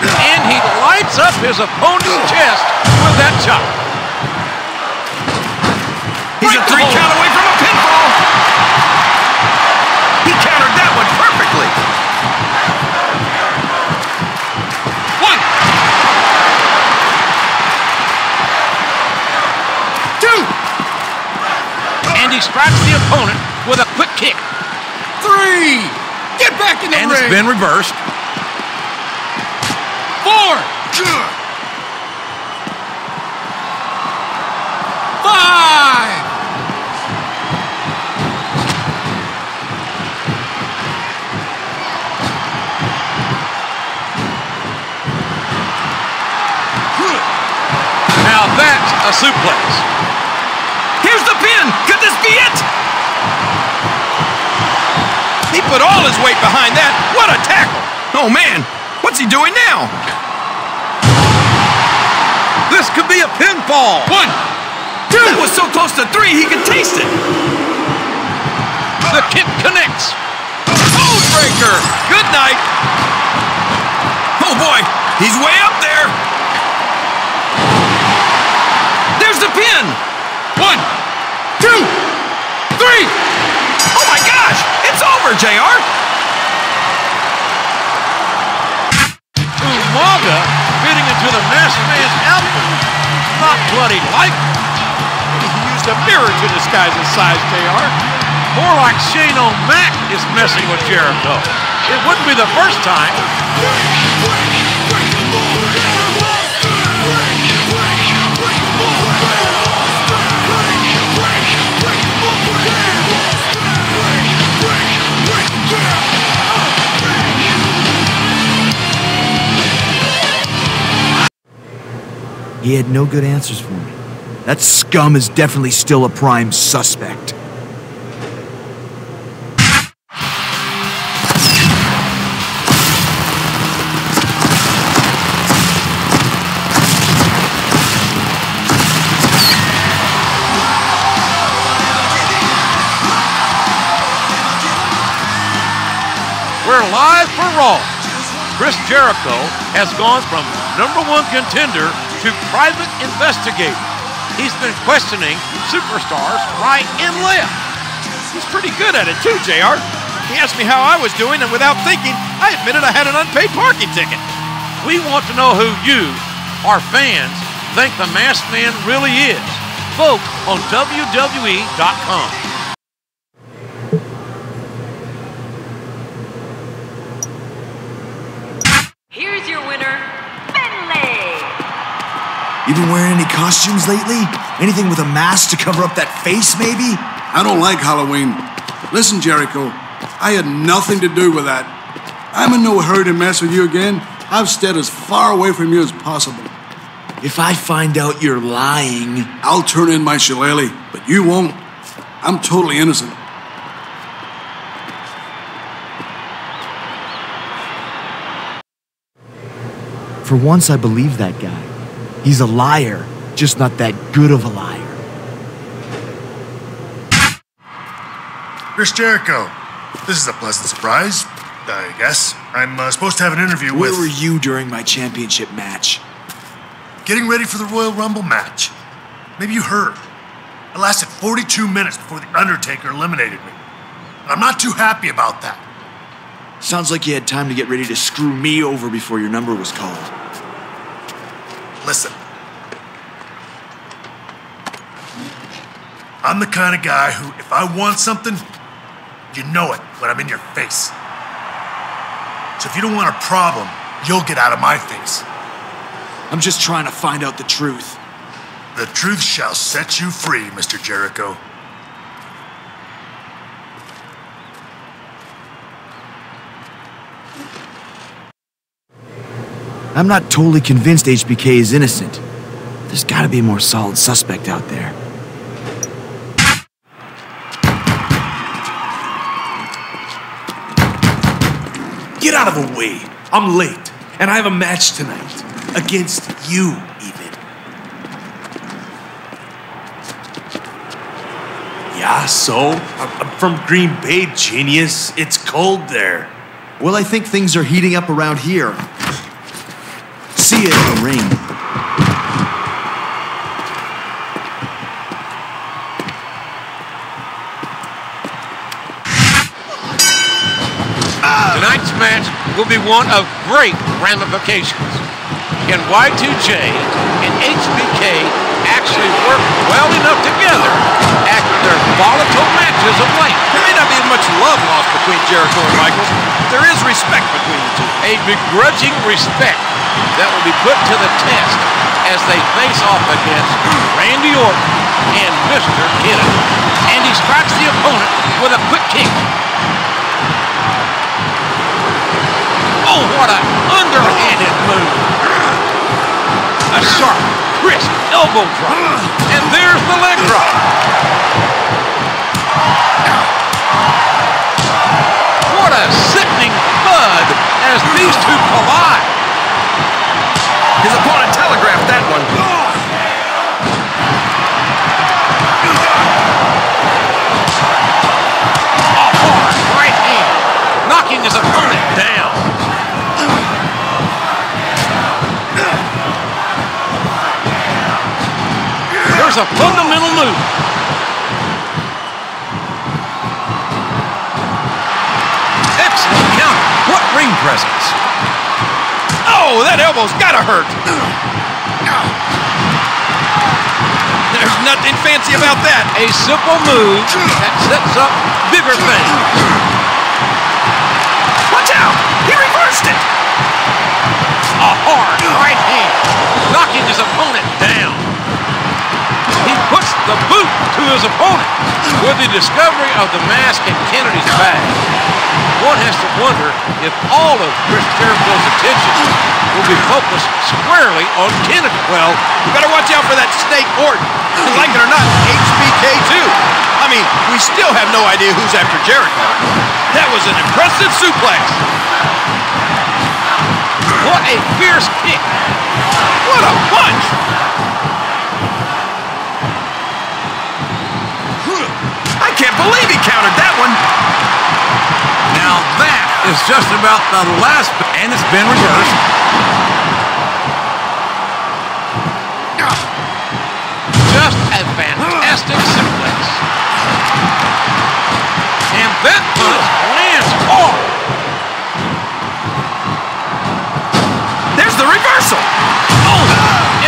And he lights up his opponent's chest with that chop. He's a three count away he strikes the opponent with a quick kick. Three. Get back in the And ring. it's been reversed. Be it? He put all his weight behind that. What a tackle! Oh man, what's he doing now? This could be a pinfall. One. Two. That was so close to three, he could taste it. The kick connects. Code breaker. Good night. Oh boy, he's way up there. There's the pin. One, over, JR. Umaga fitting into the masked man's outfit. Not he'd like. He used a mirror to disguise his size, JR. More like Shane O'Mac is messing with Jericho. It wouldn't be the first time. He had no good answers for me. That scum is definitely still a prime suspect. We're live for Raw. Chris Jericho has gone from number one contender to private investigator. He's been questioning superstars right and left. He's pretty good at it too, JR. He asked me how I was doing, and without thinking, I admitted I had an unpaid parking ticket. We want to know who you, our fans, think the masked man really is. Vote on WWE.com. Here's your winner, Finlay. You been wearing any costumes lately? Anything with a mask to cover up that face, maybe? I don't like Halloween. Listen, Jericho, I had nothing to do with that. I'm in no hurry to mess with you again. I've stayed as far away from you as possible. If I find out you're lying, I'll turn in my shillelagh, but you won't. I'm totally innocent. for once I believe that guy. He's a liar, just not that good of a liar. Chris Jericho. This is a pleasant surprise, I guess. I'm uh, supposed to have an interview Where with. were you during my championship match? Getting ready for the Royal Rumble match. Maybe you heard. I lasted 42 minutes before The Undertaker eliminated me. I'm not too happy about that. Sounds like you had time to get ready to screw me over before your number was called. Listen. I'm the kind of guy who, if I want something, you know it when I'm in your face. So if you don't want a problem, you'll get out of my face. I'm just trying to find out the truth. The truth shall set you free, Mr. Jericho. I'm not totally convinced HBK is innocent. There's gotta be a more solid suspect out there. Get out of the way. I'm late, and I have a match tonight. Against you, even. Yeah, so? I'm I'm from Green Bay, genius. It's cold there. Well, I think things are heating up around here. See you in the ring. Tonight's match will be one of great ramifications. Can Y2J and HBK actually work well enough together after their volatile matches of late? There may not be much love lost between Jericho and Michaels. But there is respect between the two. A begrudging respect that will be put to the test as they face off against Randy Orton and Mr. Kennedy. And he strikes the opponent with a quick kick. Oh, what an underhanded move. A sharp, crisp elbow drop. And there's the leg drop. What a sickening thud as these two collide. Telegraphed that one. Hard right hand, knocking his opponent down. There's a fundamental move. Excellent counter. What ring presence. Oh, that elbow's gotta hurt. Nothing fancy about that. A simple move that sets up bigger things. Watch out! He reversed it! A hard right hand, knocking his opponent down. The boot to his opponent with the discovery of the mask in Kennedy's bag. One has to wonder if all of Chris Jericho's attention will be focused squarely on Kennedy. Well, you better watch out for that Snake Orton. Like it or not, HBK too. I mean, we still have no idea who's after Jericho. That was an impressive suplex. What a fierce kick. What a punch! Believe he countered that one. Now that is just about the last, and it's been reversed. Just a fantastic suplex. And that punch lands hard. There's the reversal. Oh,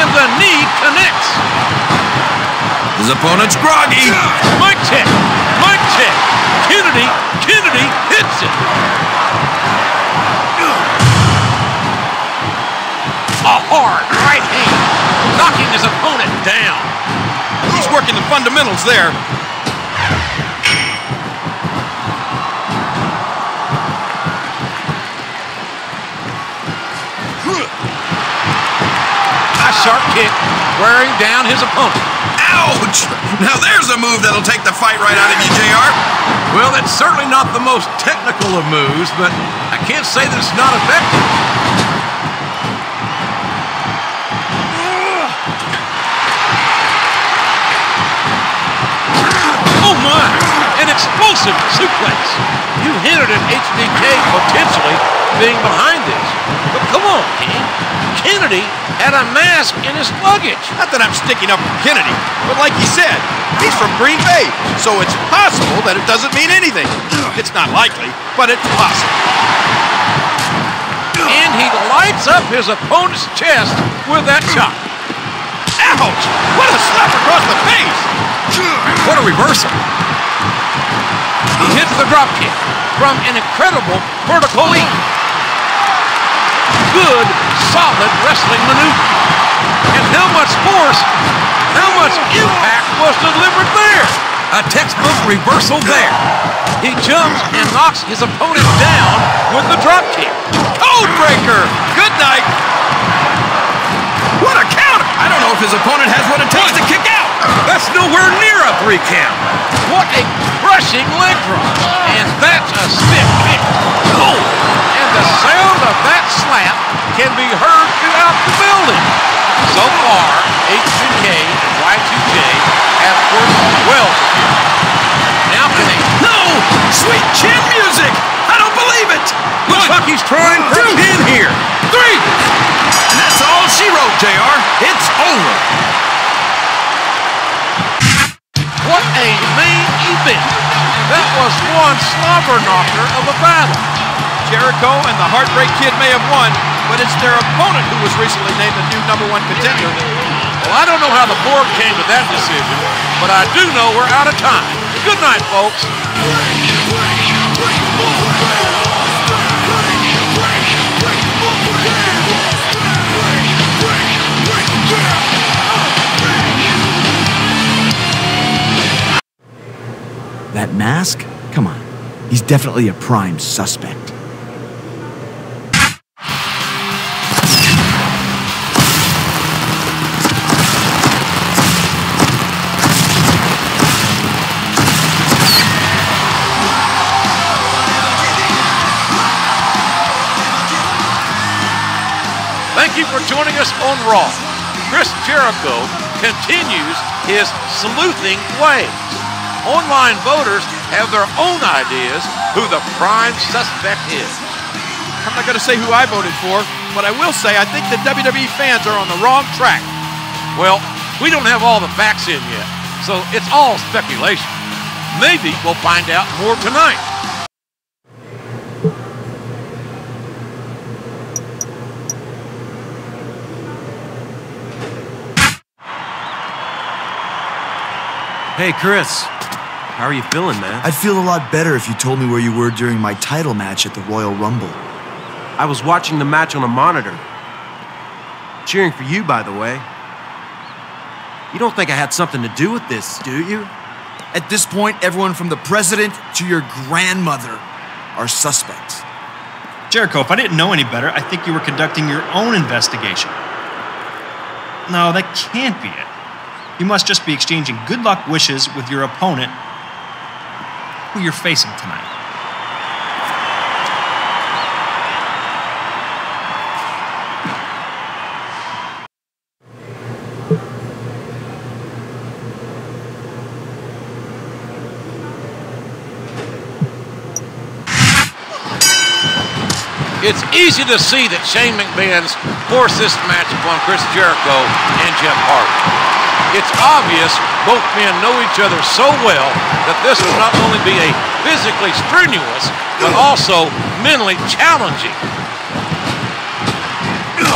and the knee connects. His opponent's groggy. Mic check. Hits it. A hard right hand, knocking his opponent down. He's working the fundamentals there. A sharp kick, wearing down his opponent. Ouch! Now there's a move that'll take the fight right out of you, JR. Well, it's certainly not the most technical of moves, but I can't say that it's not effective. Oh my! An explosive suplex. You hinted at HBK potentially being behind this. But come on, King. Kennedy had a mask in his luggage. Not that I'm sticking up for Kennedy, but like he said, he's from Green Bay, so it's possible that it doesn't mean anything. It's not likely, but it's possible. And he lights up his opponent's chest with that chop. Ouch! What a slap across the face! What a reversal. He hits the drop kick from an incredible vertical leap. Good, solid wrestling maneuver. And how much force, how much impact was delivered there? A textbook reversal there. He jumps and knocks his opponent down with the drop kick. Code breaker! Good night! What a counter! I don't know if his opponent has what it takes to kick out. That's nowhere near a three count. What a crushing leg drop. And that's a stiff kick. Oh! And the sound of that slap can be heard throughout the building. So far, HBK and Y2J have worked well together. Now can they... No! Sweet chin music! I don't believe it! Looks like he's trying for a pin here. Three! And that's all she wrote, JR. It's over. What a main event. That was one slobber knocker of a battle. Jericho and the Heartbreak Kid may have won, but it's their opponent who was recently named the new number one contender. Well, I don't know how the board came to that decision, but I do know we're out of time. Good night, folks. That mask? Come on. He's definitely a prime suspect. Thank you for joining us on Raw. Chris Jericho continues his sleuthing ways. Online voters have their own ideas who the prime suspect is. I'm not going to say who I voted for, but I will say I think the WWE fans are on the wrong track. Well, we don't have all the facts in yet, so it's all speculation. Maybe we'll find out more tonight. Hey, Chris. How are you feeling, man? I'd feel a lot better if you told me where you were during my title match at the Royal Rumble. I was watching the match on a monitor. Cheering for you, by the way. You don't think I had something to do with this, do you? At this point, everyone from the president to your grandmother are suspects. Jericho, if I didn't know any better, I think you were conducting your own investigation. No, that can't be it. You must just be exchanging good luck wishes with your opponent you're facing tonight. It's easy to see that Shane McMahon's forced this match upon Chris Jericho and Jeff Hardy. It's obvious both men know each other so well that this will not only be a physically strenuous, but also mentally challenging.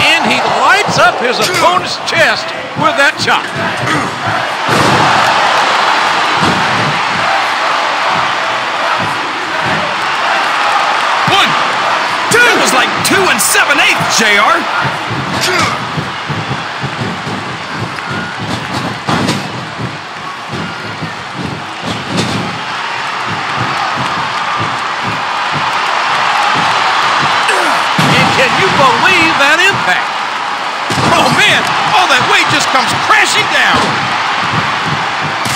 And he lights up his opponent's chest with that chop. Like two and seven eighths, JR. And can you believe that impact? Oh man, all that weight just comes crashing down.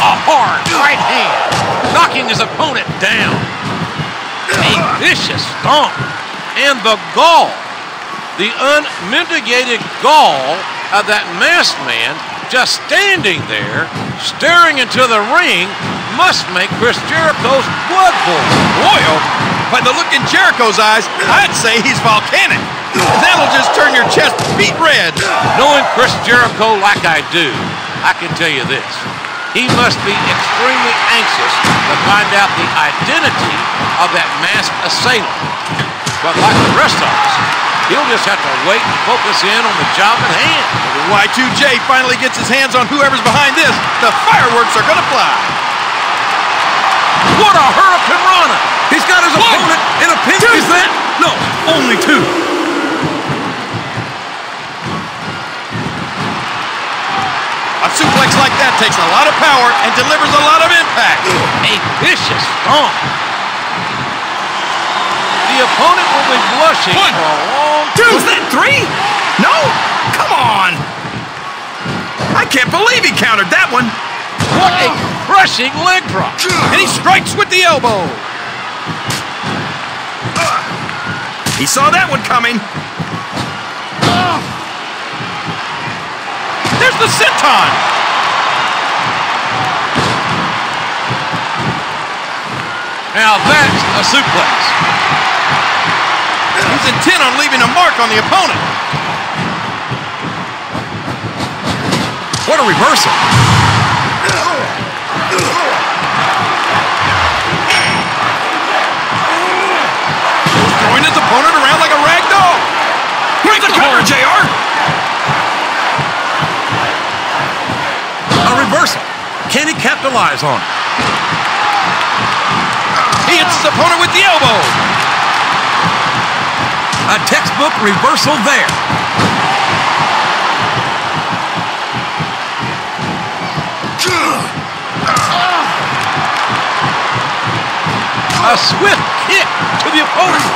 A hard right hand, knocking his opponent down. A vicious stomp. And the gall, the unmitigated gall of that masked man just standing there, staring into the ring, must make Chris Jericho's blood boil. Boil? By the look in Jericho's eyes, I'd say he's volcanic. That'll just turn your chest beet red. Knowing Chris Jericho like I do, I can tell you this. He must be extremely anxious to find out the identity of that masked assailant. But like the rest of us, he'll just have to wait and focus in on the job at hand. When Y2J finally gets his hands on whoever's behind this, the fireworks are gonna fly. What a hurricanrana! He's got his opponent in a pinch. Is that? No, only two. A suplex like that takes a lot of power and delivers a lot of impact. A vicious stomp. The opponent will be blushing One, for a long two. Was that three? No? Come on. I can't believe he countered that one. What a ah. crushing leg drop. And he strikes with the elbow. He saw that one coming. Ah. There's the senton. Now that's a suplex. Intent on leaving a mark on the opponent. What a reversal. Throwing his opponent around like a rag doll. Here's the cover, JR. A reversal. Can he capitalize on it? He hits his opponent with the elbow. A textbook reversal there. A swift kick to the opponent.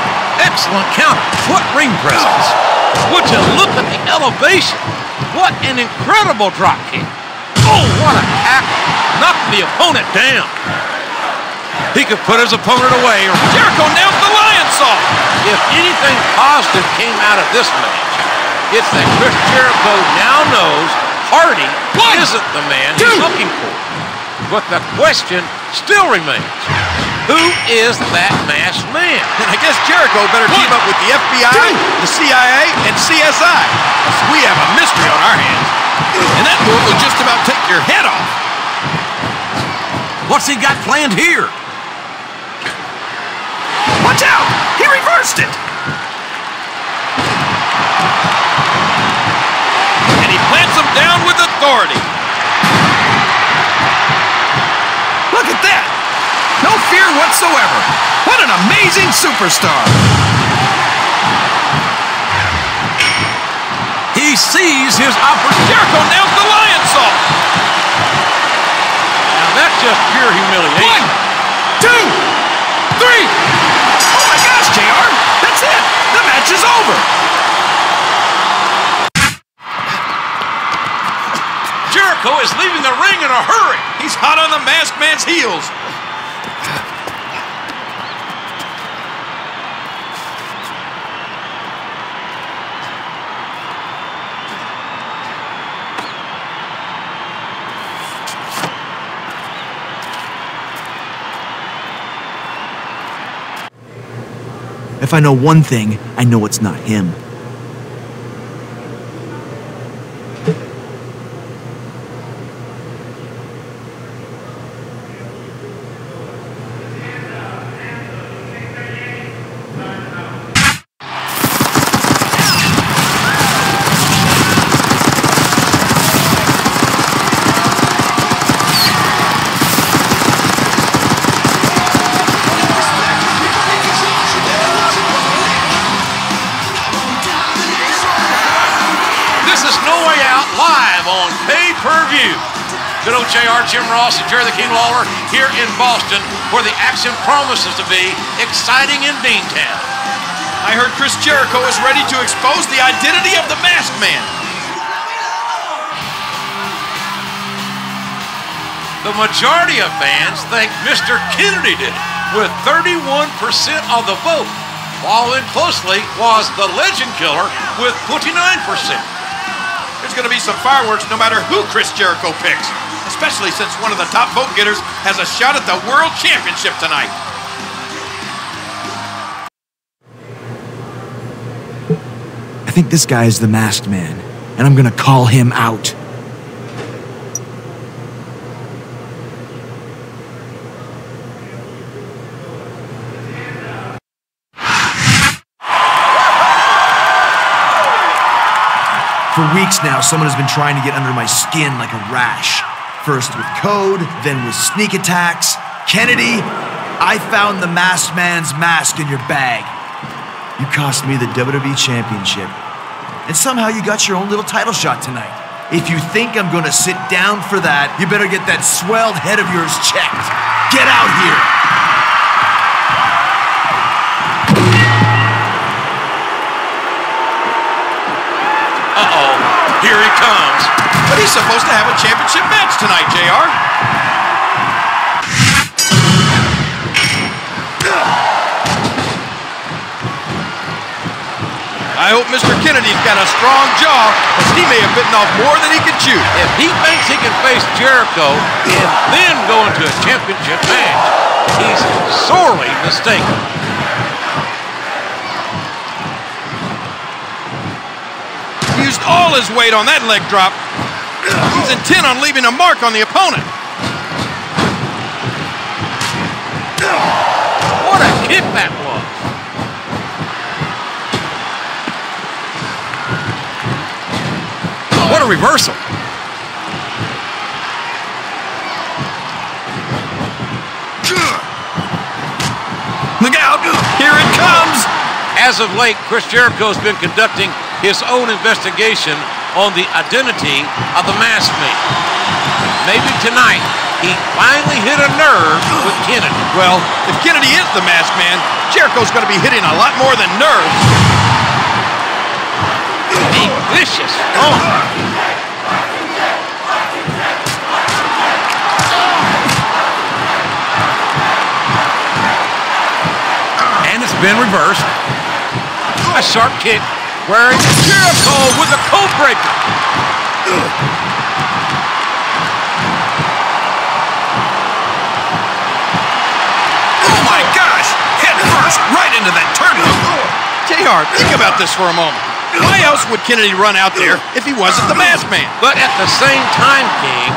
Excellent counter. What ring presence. Would you look at the elevation? What an incredible drop kick. Oh, what a tackle. Knocked the opponent down. He could put his opponent away. Jericho nails the lion saw. If anything positive came out of this match, it's that Chris Jericho now knows Hardy isn't the man he's looking for. But the question still remains. Who is that masked man? And I guess Jericho better team up with the FBI, the CIA, and CSI. We have a mystery on our hands. And that move will just about take your head off. What's he got planned here? Watch out! He reversed it! And he plants him down with authority. Look at that! No fear whatsoever. What an amazing superstar! He sees his opportunity. Jericho nails the Lionsault. Now that's just pure humiliation. One, two, three. Match is over! Jericho is leaving the ring in a hurry. He's hot on the masked man's heels. If I know one thing, I know it's not him. The promises to be exciting in Beantown. I heard Chris Jericho is ready to expose the identity of the masked man. The majority of fans think Mr. Kennedy did it, with 31% of the vote. Following closely was the Legend Killer with 29%. There's going to be some fireworks no matter who Chris Jericho picks, especially since one of the top vote getters has a shot at the World Championship tonight. I think this guy is the masked man, and I'm gonna call him out. For weeks now, someone has been trying to get under my skin like a rash. First with code, then with sneak attacks. Kennedy, I found the masked man's mask in your bag. You cost me the WWE Championship. And somehow you got your own little title shot tonight. If you think I'm gonna sit down for that, you better get that swelled head of yours checked. Get out here! Here he comes. But he's supposed to have a championship match tonight, JR. I hope Mr. Kennedy's got a strong jaw, because he may have bitten off more than he can chew. If he thinks he can face Jericho and then go into a championship match, he's sorely mistaken. used all his weight on that leg drop. He's intent on leaving a mark on the opponent. What a kick that was. What a reversal. Look out! Here it comes! As of late, Chris Jericho has been conducting his own investigation on the identity of the masked man. Maybe tonight he finally hit a nerve with Kennedy. Well, if Kennedy is the masked man, Jericho's going to be hitting a lot more than nerves. A vicious. Oh. And it's been reversed. A sharp kick where Jericho with a code breaker. Oh my gosh! Head right into that turnbuckle. JR, think about this for a moment. Why else would Kennedy run out there if he wasn't the masked man? But at the same time, King,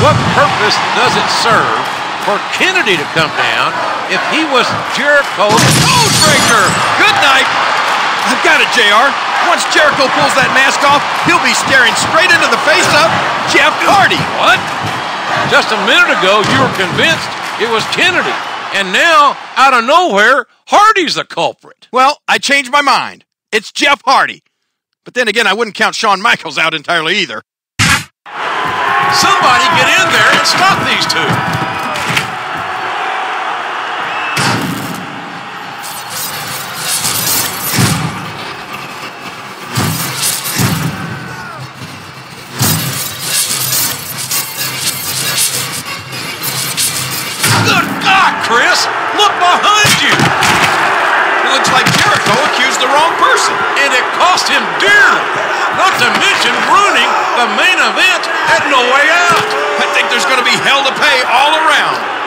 what purpose does it serve for Kennedy to come down if he was Jericho's code breaker? Good night. I've got it, JR. Once Jericho pulls that mask off, he'll be staring straight into the face of Jeff Hardy. What? Just a minute ago, you were convinced it was Kennedy. And now, out of nowhere, Hardy's the culprit. Well, I changed my mind. It's Jeff Hardy. But then again, I wouldn't count Shawn Michaels out entirely either. Somebody get in there and stop these two. Chris! Look behind you! It Looks like Jericho accused the wrong person. And it cost him dearly. Not to mention ruining the main event at No Way Out. I think there's going to be hell to pay all around.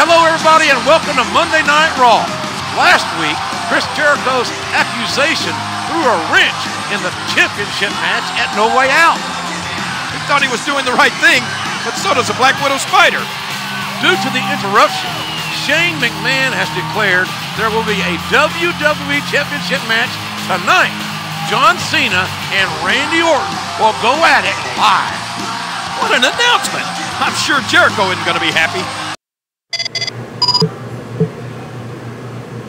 Hello, everybody, and welcome to Monday Night Raw. Last week, Chris Jericho's accusation threw a wrench in the championship match at No Way Out. He thought he was doing the right thing, but so does a Black Widow spider. Due to the interruption, Shane McMahon has declared there will be a WWE Championship match tonight. John Cena and Randy Orton will go at it live. What an announcement! I'm sure Jericho isn't going to be happy.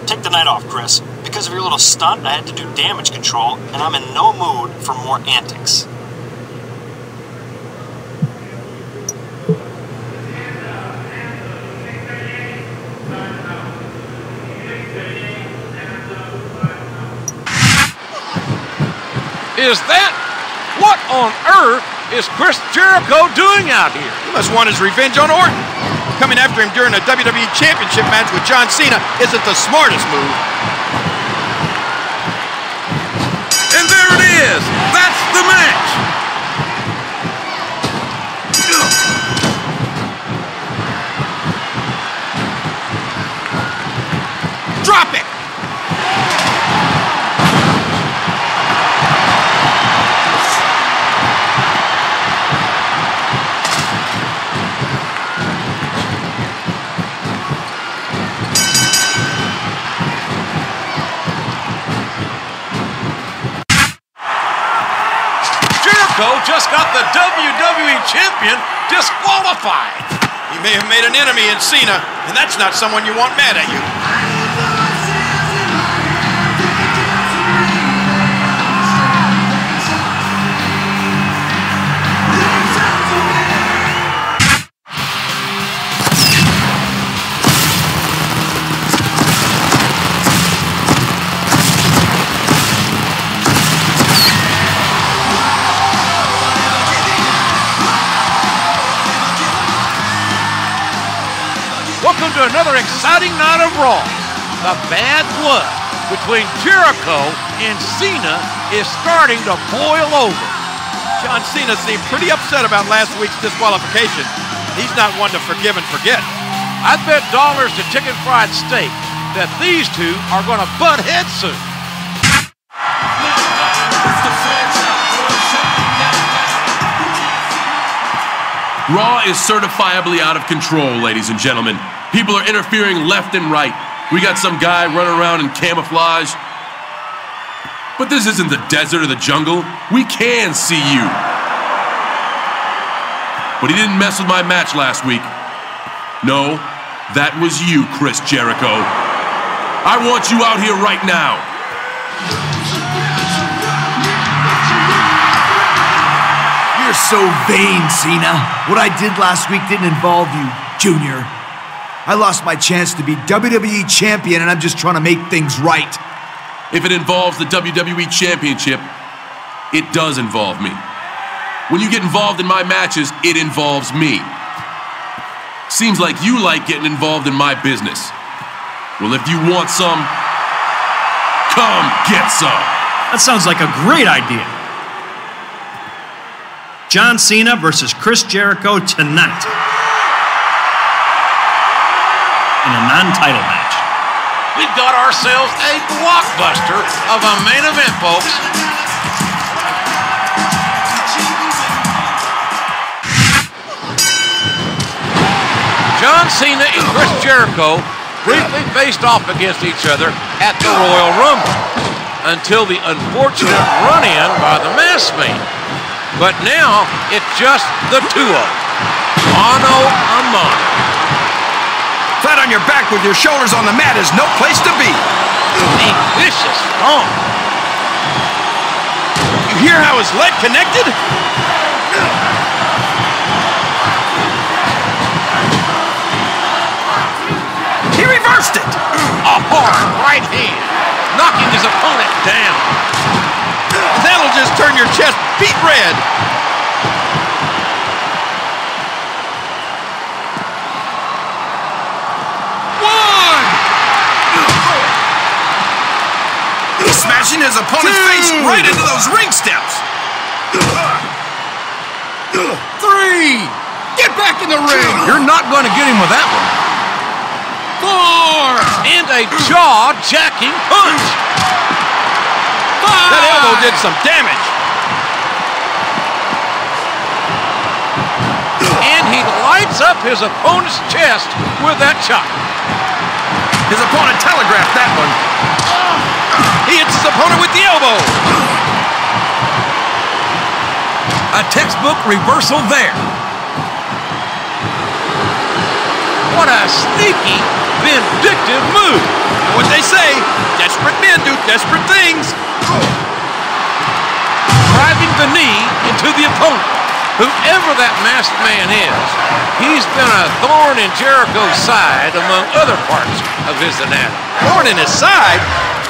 Take the night off, Chris. Because of your little stunt, I had to do damage control, and I'm in no mood for more antics. Is that what on earth is Chris Jericho doing out here? He must want his revenge on Orton. Coming after him during a WWE Championship match with John Cena isn't the smartest move. And there it is. That's the match. Drop it! Got the WWE Champion disqualified. He may have made an enemy in Cena, and that's not someone you want mad at you. Another exciting night of Raw. The bad blood between Jericho and Cena is starting to boil over. John Cena seemed pretty upset about last week's disqualification. He's not one to forgive and forget. I'd bet dollars to chicken fried steak that these two are going to butt heads soon. Raw is certifiably out of control, ladies and gentlemen. People are interfering left and right. We got some guy running around in camouflage. But this isn't the desert or the jungle. We can see you. But he didn't mess with my match last week. No, that was you, Chris Jericho. I want you out here right now. You're so vain, Cena. What I did last week didn't involve you, Junior. I lost my chance to be WWE Champion, and I'm just trying to make things right. If it involves the WWE Championship, it does involve me. When you get involved in my matches, it involves me. Seems like you like getting involved in my business. Well, if you want some, come get some. That sounds like a great idea. John Cena versus Chris Jericho tonight in a non title match. We've got ourselves a blockbuster of a main event, folks. John Cena and Chris Jericho briefly faced off against each other at the Royal Rumble until the unfortunate run-in by the Masked Man. But now it's just the two of them. Mano a. Flat on your back with your shoulders on the mat is no place to be. A vicious stomp. Oh. You hear how his leg connected? He reversed it. A hard right hand, knocking his opponent down. That'll just turn your chest beet red. Smashing his opponent's Two. face right into those ring steps. Three. Get back in the ring. You're not going to get him with that one. Four. And a jaw-jacking punch. Five. That elbow did some damage. And he lights up his opponent's chest with that chop. His opponent telegraphed that one. He hits his opponent with the elbow. A textbook reversal there. What a sneaky, vindictive move. What they say, desperate men do desperate things. Driving the knee into the opponent. Whoever that masked man is, he's been a thorn in Jericho's side among other parts of his anatomy. Thorn in his side?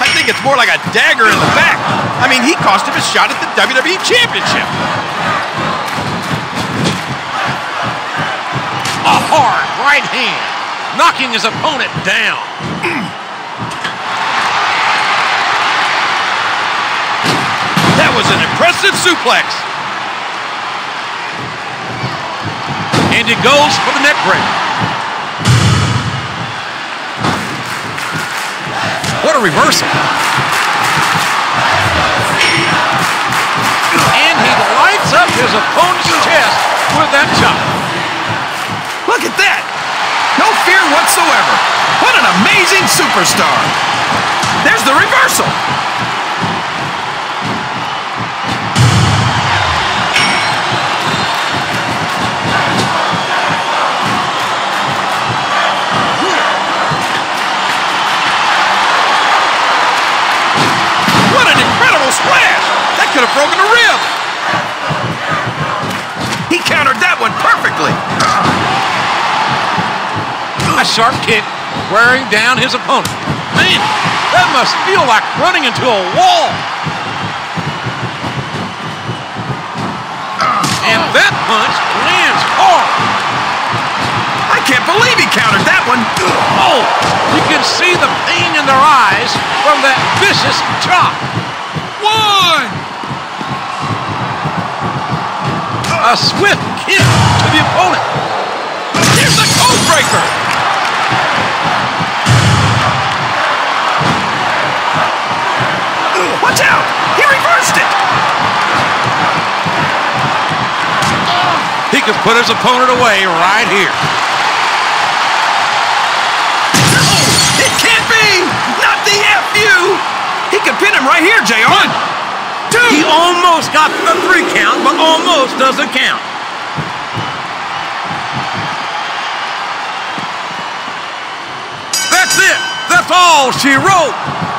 I think it's more like a dagger in the back. I mean, he cost him a shot at the WWE Championship. A hard right hand, knocking his opponent down. That was an impressive suplex. He goes for the neck break. What a reversal. And he lights up his opponent's chest with that chop. Look at that. No fear whatsoever. What an amazing superstar. There's the reversal. could have broken a rib. He countered that one perfectly. A sharp kick wearing down his opponent. Man, that must feel like running into a wall. And that punch lands hard. I can't believe he countered that one. Oh, you can see the pain in their eyes from that vicious chop. A swift kick to the opponent. Here's the code breaker! Watch out! He reversed it! He could put his opponent away right here. Oh, it can't be! Not the FU! He could pin him right here, JR. One, two. He almost got the three count, but almost doesn't count. That's it. That's all she wrote.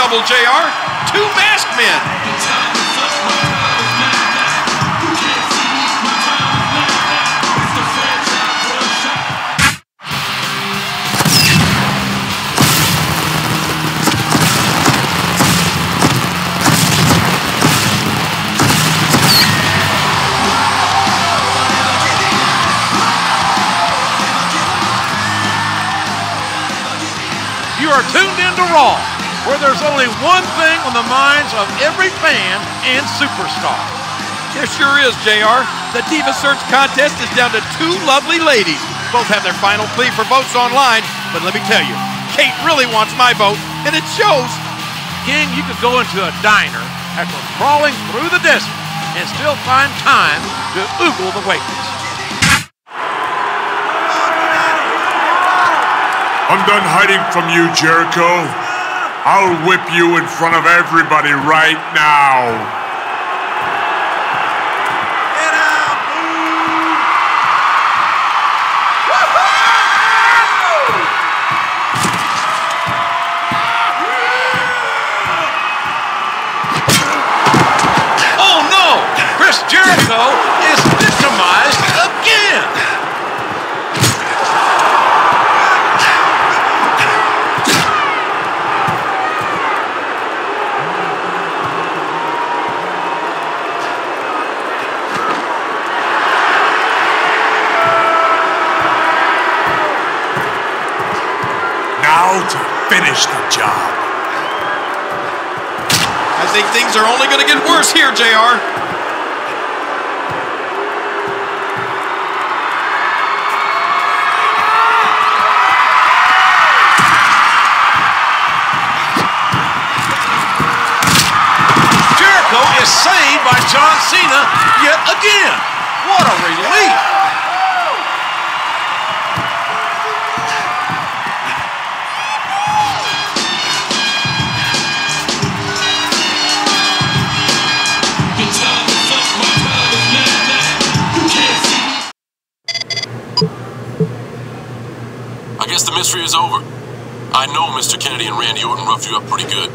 Double, JR. there's only one thing on the minds of every fan and superstar. There sure is, JR. The Diva Search contest is down to two lovely ladies. Both have their final plea for votes online, but let me tell you, Kate really wants my vote, and it shows. King, you could go into a diner after crawling through the desert and still find time to oogle the waitress. I'm done hiding from you, Jericho. I'll whip you in front of everybody right now. Mystery is over. I know Mr. Kennedy and Randy Orton roughed you up pretty good.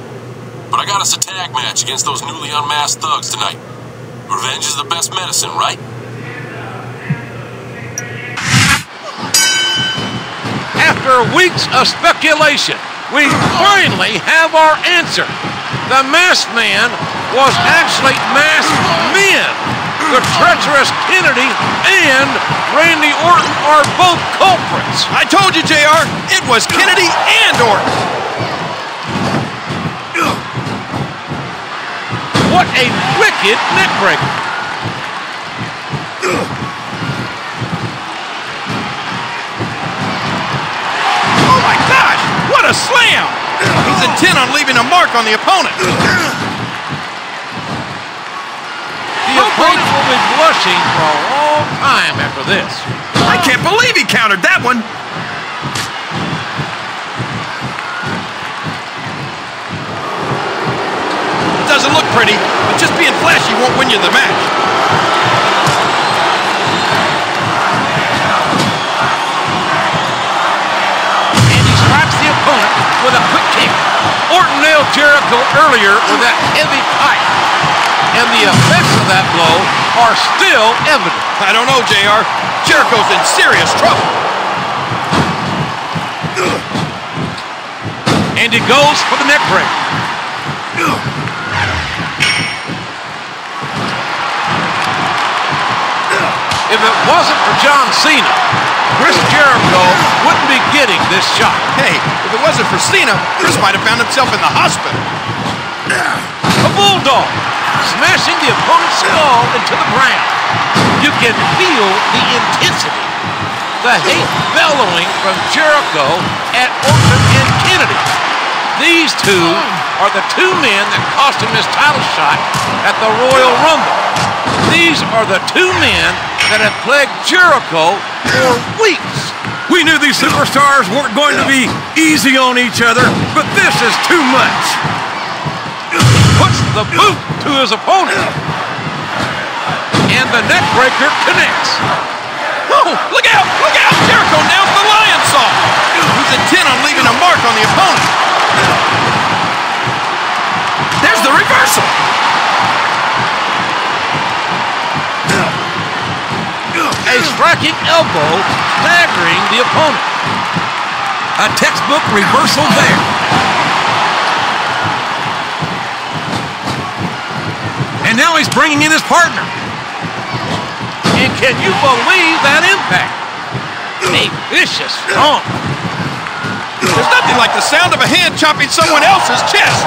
but I got us a tag match against those newly unmasked thugs tonight. Revenge is the best medicine, right? After weeks of speculation, we finally have our answer. The masked man was actually masked men. The treacherous Kennedy and Randy Orton are both culprits. I told you, JR, it was Kennedy and Orton. What a wicked neckbreaker. Oh my gosh, what a slam! He's intent on leaving a mark on the opponent. The opponent will be blushing for a long time after this. I can't believe he countered that one. Doesn't look pretty, but just being flashy won't win you the match. And he strikes the opponent with a quick. Orton nailed Jericho earlier with that heavy pipe. And the effects of that blow are still evident. I don't know, JR. Jericho's in serious trouble. And he goes for the neck break. If it wasn't for John Cena, Chris Jericho wouldn't be getting this shot. Hey, if it wasn't for Cena, Chris might have found himself in the hospital. A bulldog smashing the opponent's skull into the ground. You can feel the intensity, the hate bellowing from Jericho at Orton and Kennedy. These two are the two men that cost him his title shot at the Royal Rumble. These are the two men that have plagued Jericho for weeks. We knew these superstars weren't going to be easy on each other, but this is too much. Puts the boot to his opponent. And the neckbreaker connects. Oh, look out! Look out! Jericho nails the lion saw. He's intent on leaving a mark on the opponent. There's the reversal. A striking elbow staggering the opponent. A textbook reversal there. And now he's bringing in his partner. And can you believe that impact? A vicious stomp. There's nothing like the sound of a hand chopping someone else's chest.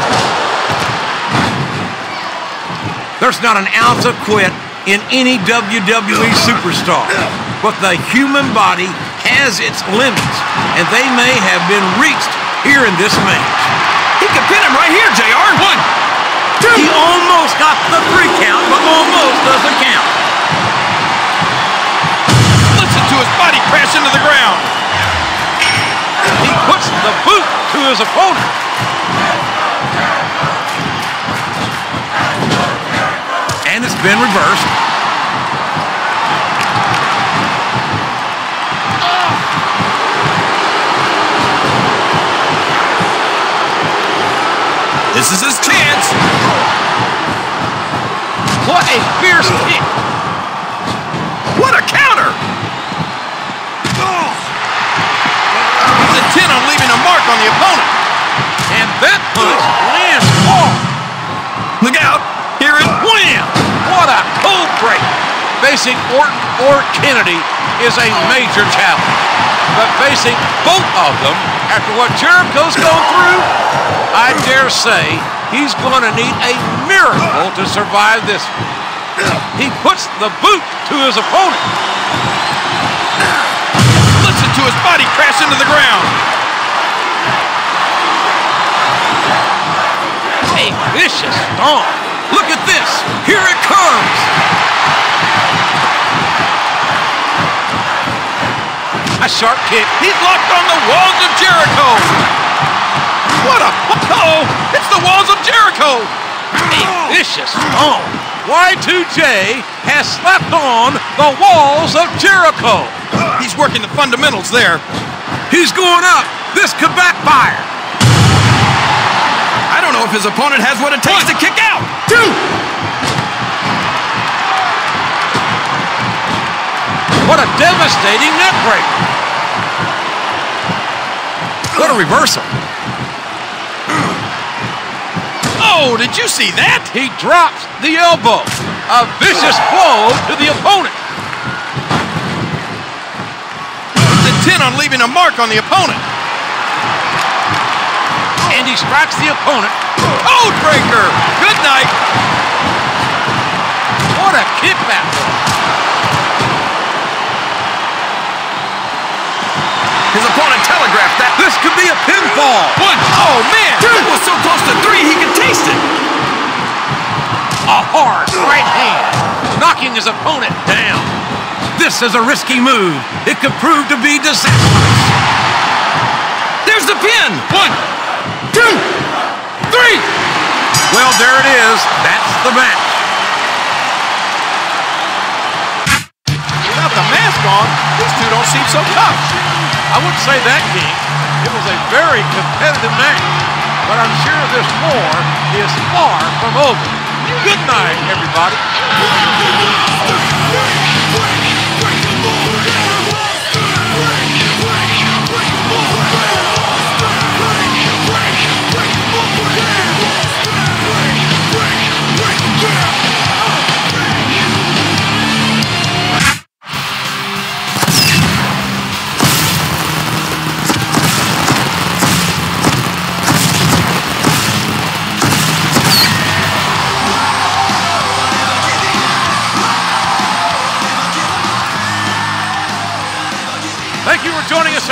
There's not an ounce of quit in any WWE superstar. But the human body has its limits, and they may have been reached here in this match. He could pin him right here, JR. One, two. He almost got the three count, but almost doesn't count. Listen to his body crash into the ground. He puts the boot to his opponent. And it's been reversed. This is his chance. What a fierce kick. Facing Orton or Kennedy is a major challenge. But facing both of them after what Jericho's gone through, I dare say he's going to need a miracle to survive this. He puts the boot to his opponent. Listen to his body crash into the ground. A vicious stomp. Look at this. Here it comes. A sharp kick. He's locked on the walls of Jericho. What a... Uh-oh! It's the walls of Jericho. A vicious stomp. Y2J has slapped on the walls of Jericho. He's working the fundamentals there. He's going up. This could backfire. I don't know if his opponent has what it takes to kick out. Two. What a devastating neck break. What a reversal. Oh, did you see that? He drops the elbow. A vicious blow to the opponent. He's intent on leaving a mark on the opponent. And he strikes the opponent. Code breaker. Good night. What a kick His opponent telegraphed that. This could be a pinfall. One. Oh, man. That was so close to three, he could taste it. A hard right hand, knocking his opponent down. This is a risky move. It could prove to be disastrous. There's the pin. One, two, three. Well, there it is. That's the match. Without the mask on, these two don't seem so tough. I wouldn't say that, King. It was a very competitive match. But I'm sure this war is far from over. Good night, everybody.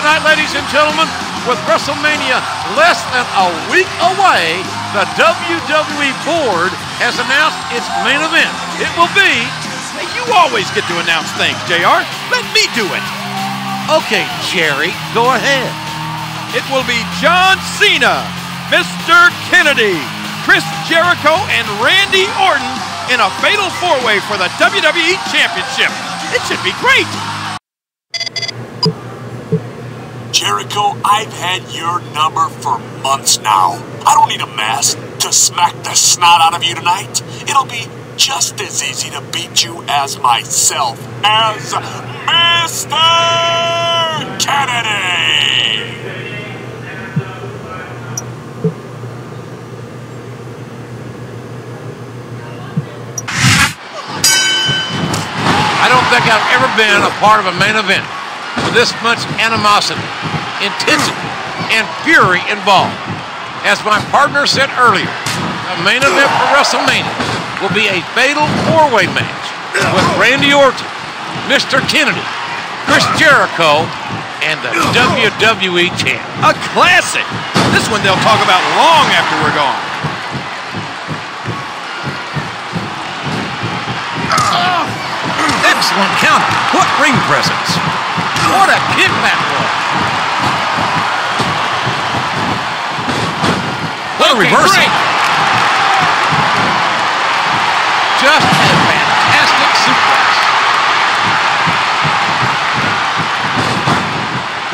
Tonight, ladies and gentlemen. With WrestleMania less than a week away, the WWE Board has announced its main event. It will be. Hey, you always get to announce things, JR. Let me do it. Okay, Jerry, go ahead. It will be John Cena, Mr. Kennedy, Chris Jericho, and Randy Orton in a fatal four-way for the WWE Championship. It should be great. Jericho, I've had your number for months now. I don't need a mask to smack the snot out of you tonight. It'll be just as easy to beat you as myself, as Mr. Kennedy! I don't think I've ever been a part of a main event with this much animosity, intensity, and fury involved. As my partner said earlier, the main event for WrestleMania will be a fatal four-way match with Randy Orton, Mr. Kennedy, Chris Jericho, and the WWE Champ. A classic. This one they'll talk about long after we're gone. Ah. Excellent counter. What ring presence. What a kick that was. What a reversal. great. Just a fantastic suplex.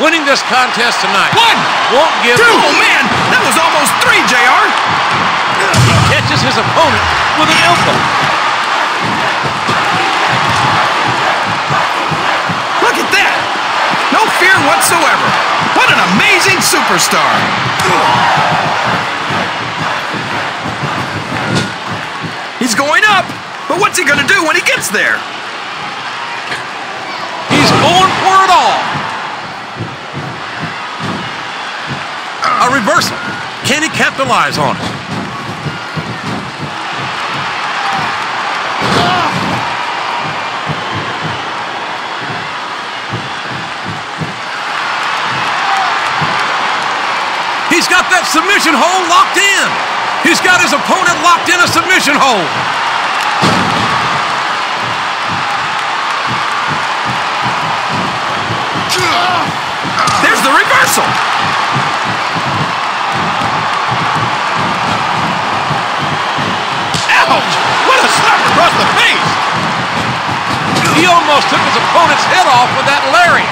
Winning this contest tonight One. won't give Two. Oh, man. That was almost three, JR. He catches his opponent with an elbow. Whatsoever. What an amazing superstar. He's going up, but what's he going to do when he gets there? He's going for it all. A reversal. Can he capitalize on it? That submission hold locked in. He's got his opponent locked in a submission hold. There's the reversal. Ouch! What a slap across the face! He almost took his opponent's head off with that lariat.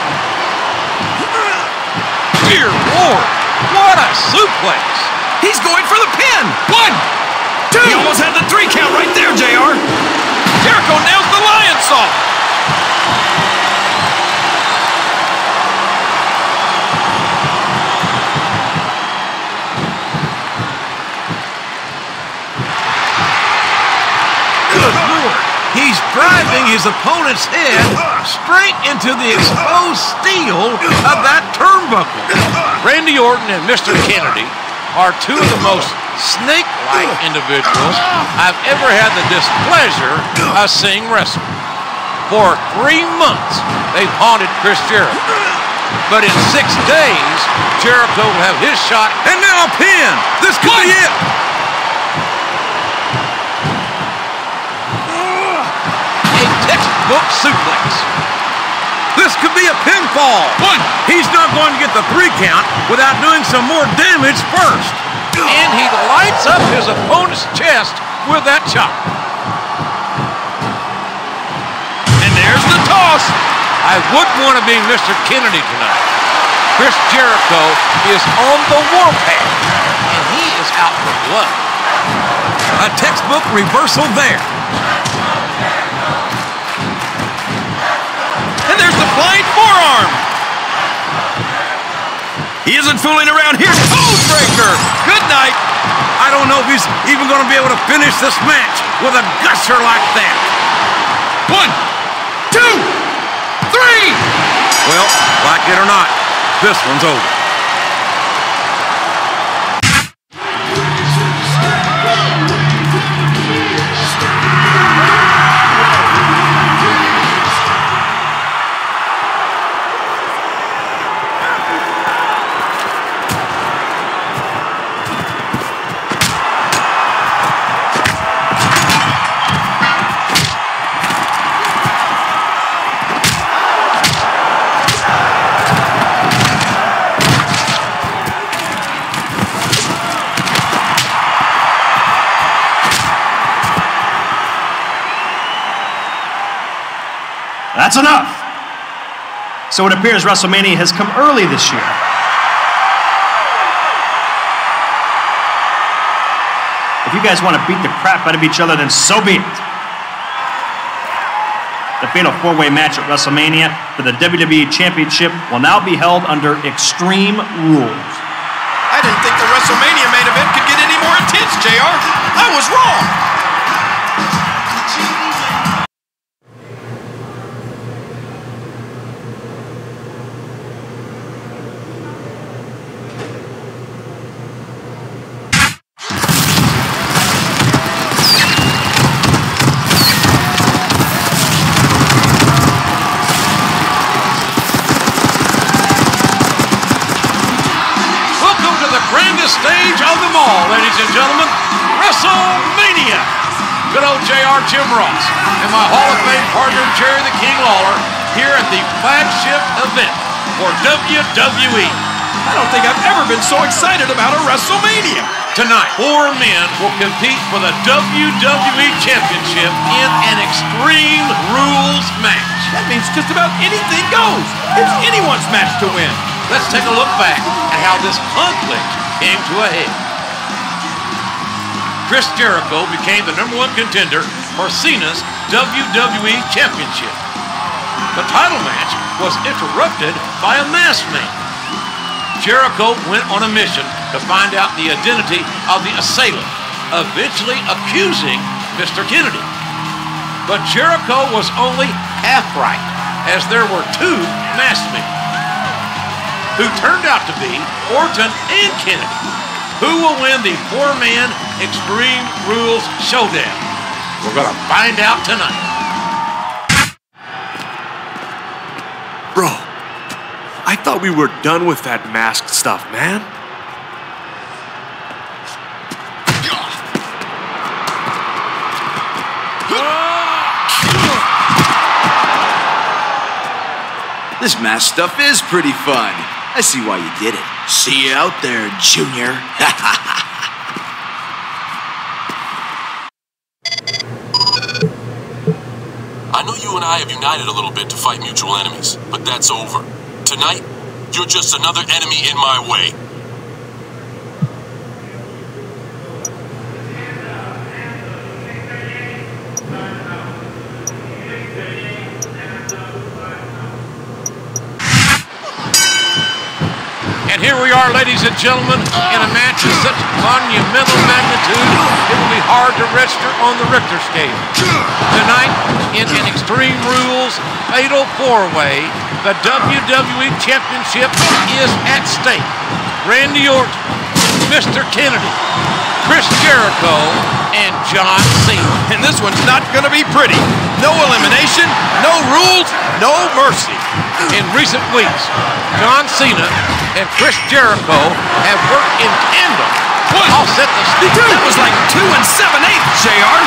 Dear Lord, what a suplex. He's going for the pin. One, two. He almost had the three count right there, JR. Jericho nails the Lionsault. Good lord. He's driving his opponent's head straight into the exposed steel of that turnbuckle. Randy Orton and Mr. Kennedy are two of the most snake-like individuals I've ever had the displeasure of seeing wrestle. For three months, they've haunted Chris Jericho. But in six days, Jericho will have his shot. And now a pin. This could be it. A textbook suplex. This could be a pinfall. One. He's not going to get the three count without doing some more damage first. And he lights up his opponent's chest with that chop. And there's the toss. I wouldn't want to be Mr. Kennedy tonight. Chris Jericho is on the warpath, and he is out for blood. A textbook reversal there. Forearm. He isn't fooling around here. Codebreaker. Good night. I don't know if he's even going to be able to finish this match with a gusher like that. One, two, three. Well, like it or not, this one's over. That's enough. So it appears WrestleMania has come early this year. If you guys want to beat the crap out of each other, then so be it. The fatal four way match at WrestleMania for the WWE Championship will now be held under extreme rules. I didn't think the WrestleMania main event could get any more intense, JR. I was wrong. And my Hall of Fame partner Jerry the King Lawler here at the flagship event for WWE. I don't think I've ever been so excited about a WrestleMania. Tonight, four men will compete for the WWE Championship in an Extreme Rules match. That means just about anything goes. It's anyone's match to win. Let's take a look back at how this conflict came to a head. Chris Jericho became the number one contender for Cena's WWE Championship. The title match was interrupted by a masked man. Jericho went on a mission to find out the identity of the assailant, eventually accusing Mr. Kennedy. But Jericho was only half right, as there were two masked men who turned out to be Orton and Kennedy. Who will win the four-man Extreme Rules Showdown? We're going to find out tonight. Bro, I thought we were done with that mask stuff, man. This mask stuff is pretty fun. I see why you did it. See you out there, Junior. you and I have united a little bit to fight mutual enemies, but that's over. Tonight, you're just another enemy in my way. And here we are, ladies and gentlemen, in a match of such monumental magnitude, it will be hard to register on the Richter scale. Tonight, in an Extreme Rules Fatal Four-Way, the WWE Championship is at stake. Randy Orton, Mr. Kennedy, Chris Jericho, and John Cena. And this one's not going to be pretty. No elimination, no rules, no mercy. In recent weeks, John Cena and Chris Jericho have worked in tandem to offset the sneak. That was like two and seven eighths, JR.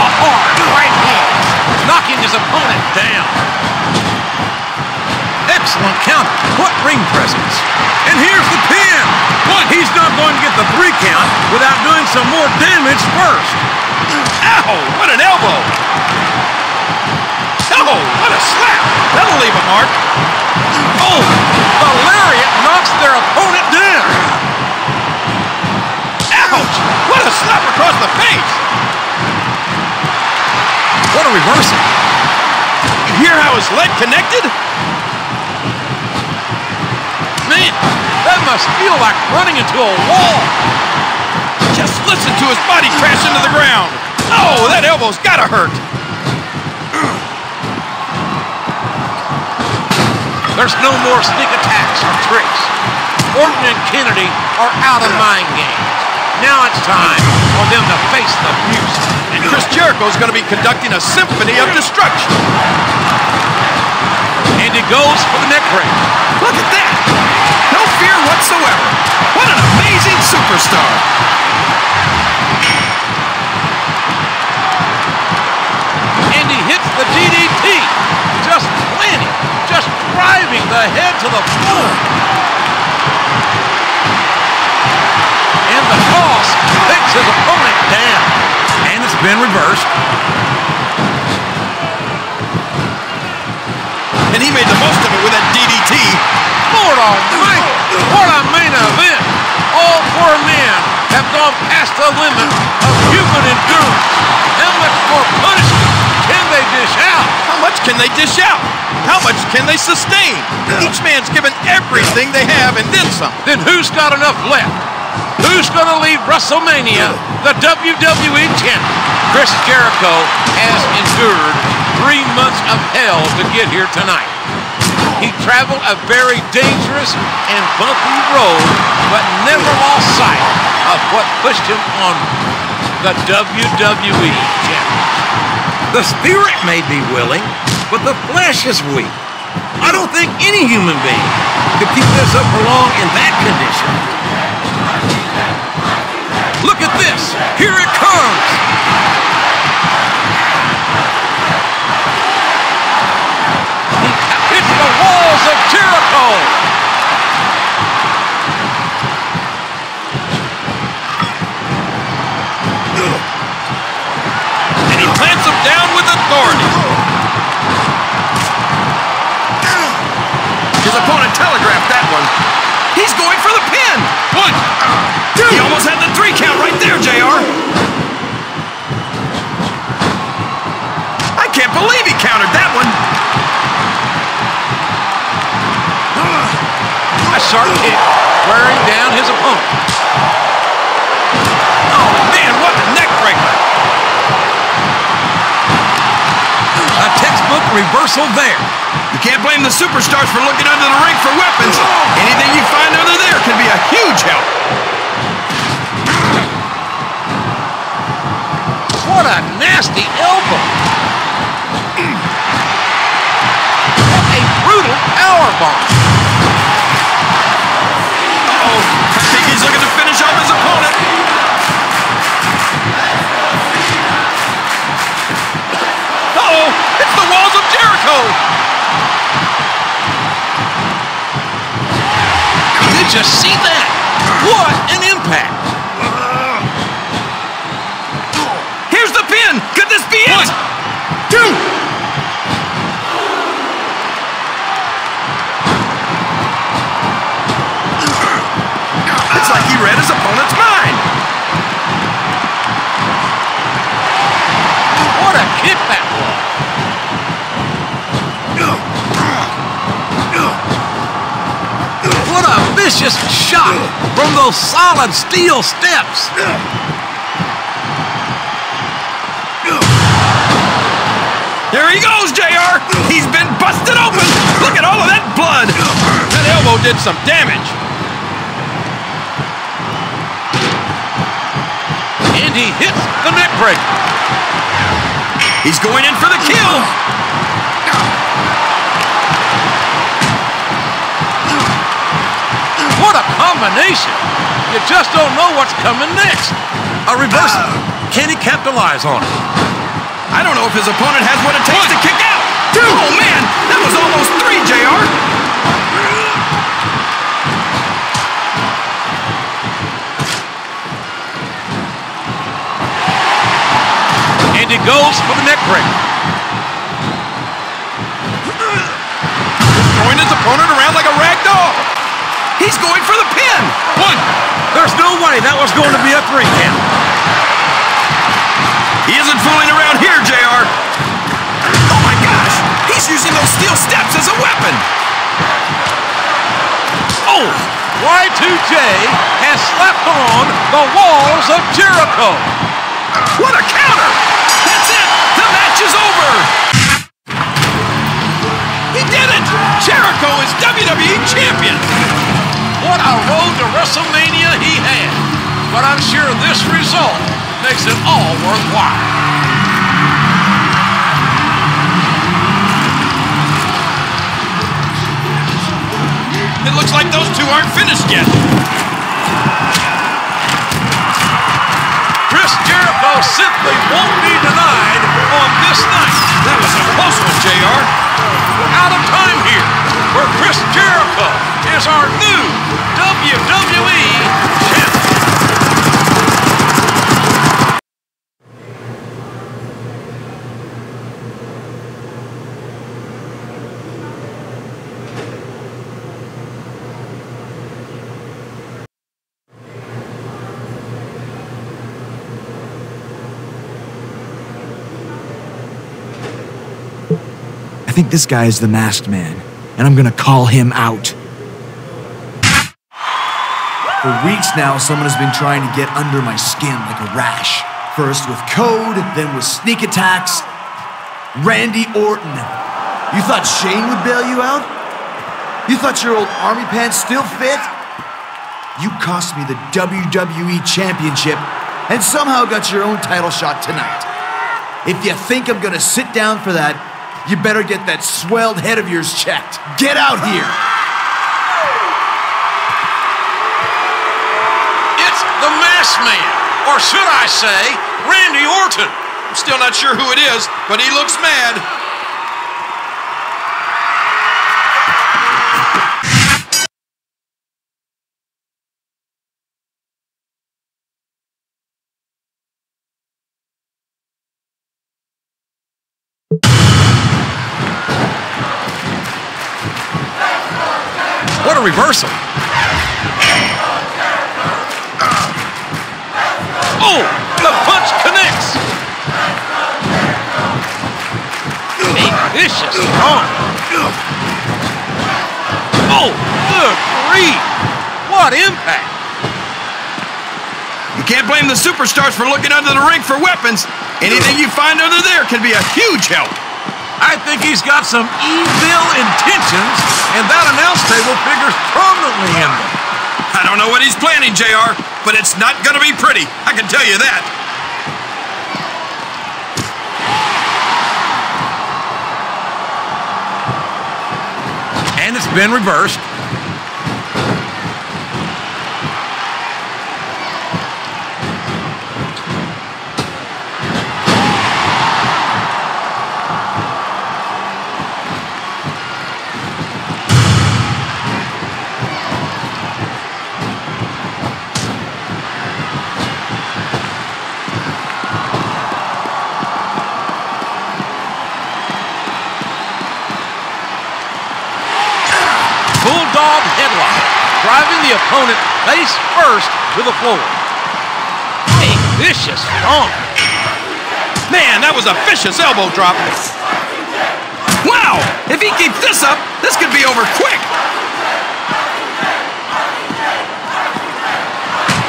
A hard right hand, knocking his opponent down. Excellent counter. What ring presence. And here's the pin. He's not going to get the three count without doing some more damage first. Ow! What an elbow! Oh, what a slap! That'll leave a mark. Oh, the lariat knocks their opponent down. Ouch! What a slap across the face! What a reversal. You hear how his leg connected? That must feel like running into a wall. Just listen to his body crash into the ground. Oh, that elbow's gotta hurt. There's no more sneak attacks or tricks. Orton and Kennedy are out of mind games. Now it's time for them to face the music. And Chris Jericho's going to be conducting a symphony of destruction. And he goes for the neck break. Look at that! No fear whatsoever. What an amazing superstar. And he hits the DDT. Just planting, just driving the head to the floor. And the cross takes his opponent down. And it's been reversed. And he made the most of it with that DDT. Lord almighty, what a main event. All four men have gone past the limit of human endurance. How much more punishment can they dish out? How much can they dish out? How much can they sustain? Each man's given everything they have and then some. Then who's got enough left? Who's going to leave WrestleMania the WWE champion? Chris Jericho has endured three months of to get here tonight. He traveled a very dangerous and bumpy road, but never lost sight of what pushed him on the WWE championship. The spirit may be willing, but the flesh is weak. I don't think any human being could keep this up for long in that condition. Look at this! Here it comes! Jericho! And he plants him down with authority. His opponent telegraphed that one. He's going for the pin. One, two. He almost had the three count right there, JR. sharp kick, wearing down his opponent. Oh, man, what a neck breaker. A textbook reversal there. You can't blame the superstars for looking under the ring for weapons. Oh. Anything you find under there can be a huge help. What a nasty elbow. What a brutal powerbomb. Uh-oh. I think he's looking to finish off his opponent. Uh-oh, it's the walls of Jericho. Did you see that? What an impact. Read his opponent's mind. What a kick that was. What a vicious shot from those solid steel steps. There he goes, JR. He's been busted open. Look at all of that blood. That elbow did some damage. He hits the neck break. He's going in for the kill. What a combination. You just don't know what's coming next. A reversal. Oh. Can he capitalize on it? I don't know if his opponent has what it takes to kick out. Two. Oh, man. That was almost three, JR. He goes for the neck break. Throwing his opponent around like a rag doll. He's going for the pin. One. There's no way that was going to be a three count. He isn't fooling around here, JR. Oh my gosh! He's using those steel steps as a weapon. Oh! Y2J has slapped on the walls of Jericho. What He did it! Jericho is WWE Champion! What a road to WrestleMania he had. But I'm sure this result makes it all worthwhile. It looks like those two aren't finished yet. Simply won't be denied on this night. That was a close one, JR. Out of time here, where Chris Jericho is our new WWE think this guy is the masked man, and I'm gonna call him out. For weeks now, someone has been trying to get under my skin like a rash. First with code, then with sneak attacks. Randy Orton. You thought Shane would bail you out? You thought your old army pants still fit? You cost me the WWE Championship and somehow got your own title shot tonight. If you think I'm gonna sit down for that, you better get that swelled head of yours checked. Get out here! It's the mass Man, or should I say, Randy Orton. I'm still not sure who it is, but he looks mad. The superstars for looking under the ring for weapons. Anything you find under there can be a huge help. I think he's got some evil intentions, and that announce table figures prominently in them. I don't know what he's planning, JR, but it's not gonna be pretty. I can tell you that. And it's been reversed. Driving the opponent face first to the floor. A vicious stomp. Man, that was a vicious elbow drop. Wow! If he keeps this up, this could be over quick.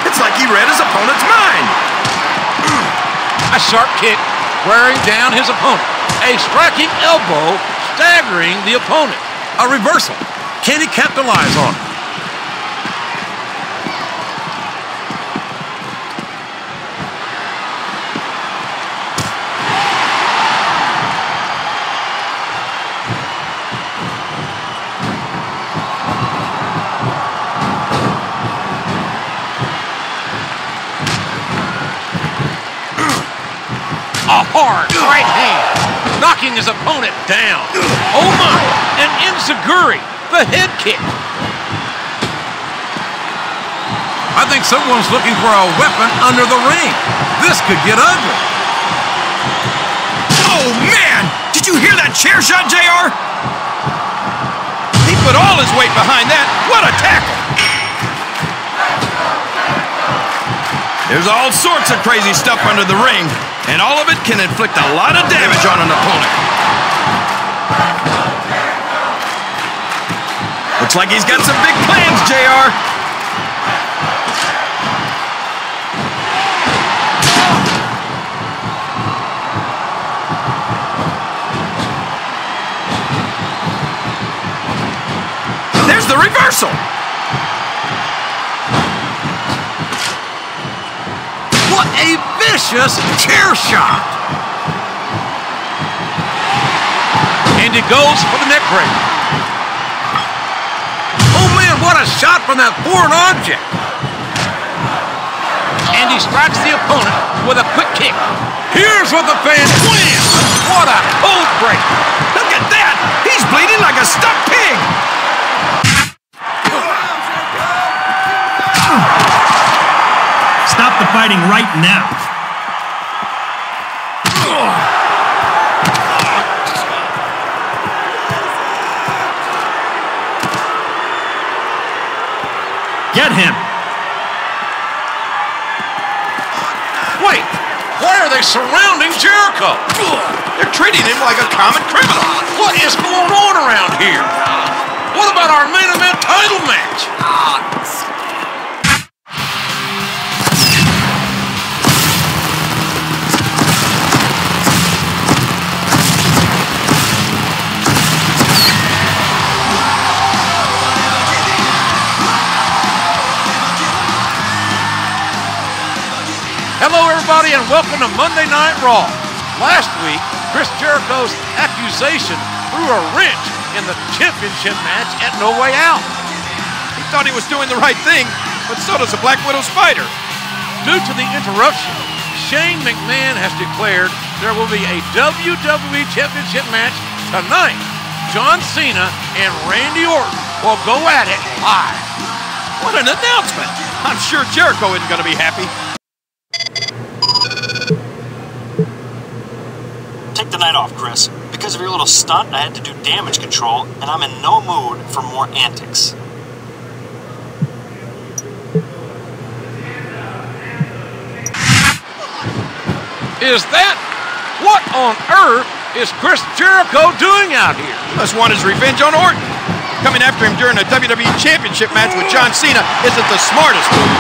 It's like he read his opponent's mind. A sharp kick wearing down his opponent. A striking elbow staggering the opponent. A reversal. Can he capitalize on it? Hard right hand, knocking his opponent down. Oh my! And Enzuigiri, the head kick. I think someone's looking for a weapon under the ring. This could get ugly. Oh, man! Did you hear that chair shot, JR? He put all his weight behind that. What a tackle! There's all sorts of crazy stuff under the ring, and all of it can inflict a lot of damage on an opponent. Looks like he's got some big plans, JR. There's the reversal. Vicious chair shot. And he goes for the neck break. Oh man, what a shot from that foreign object. And he strikes the opponent with a quick kick. Here's what the fans win. What a code break. Look at that! He's bleeding like a stuck pig! Stop the fighting right now. Get him. Wait, why are they surrounding Jericho? They're treating him like a common criminal. What is going on around here? What about our main event title match? Everybody, and welcome to Monday Night Raw. Last week, Chris Jericho's accusation threw a wrench in the championship match at No Way Out. He thought he was doing the right thing, but so does a Black Widow spider. Due to the interruption, Shane McMahon has declared there will be a WWE Championship match tonight. John Cena and Randy Orton will go at it live. What an announcement! I'm sure Jericho isn't going to be happy. Take the night off, Chris. Because of your little stunt, I had to do damage control, and I'm in no mood for more antics. Is that what on earth is Chris Jericho doing out here? Must want his revenge on Orton. Coming after him during a WWE Championship match with John Cena isn't the smartest move.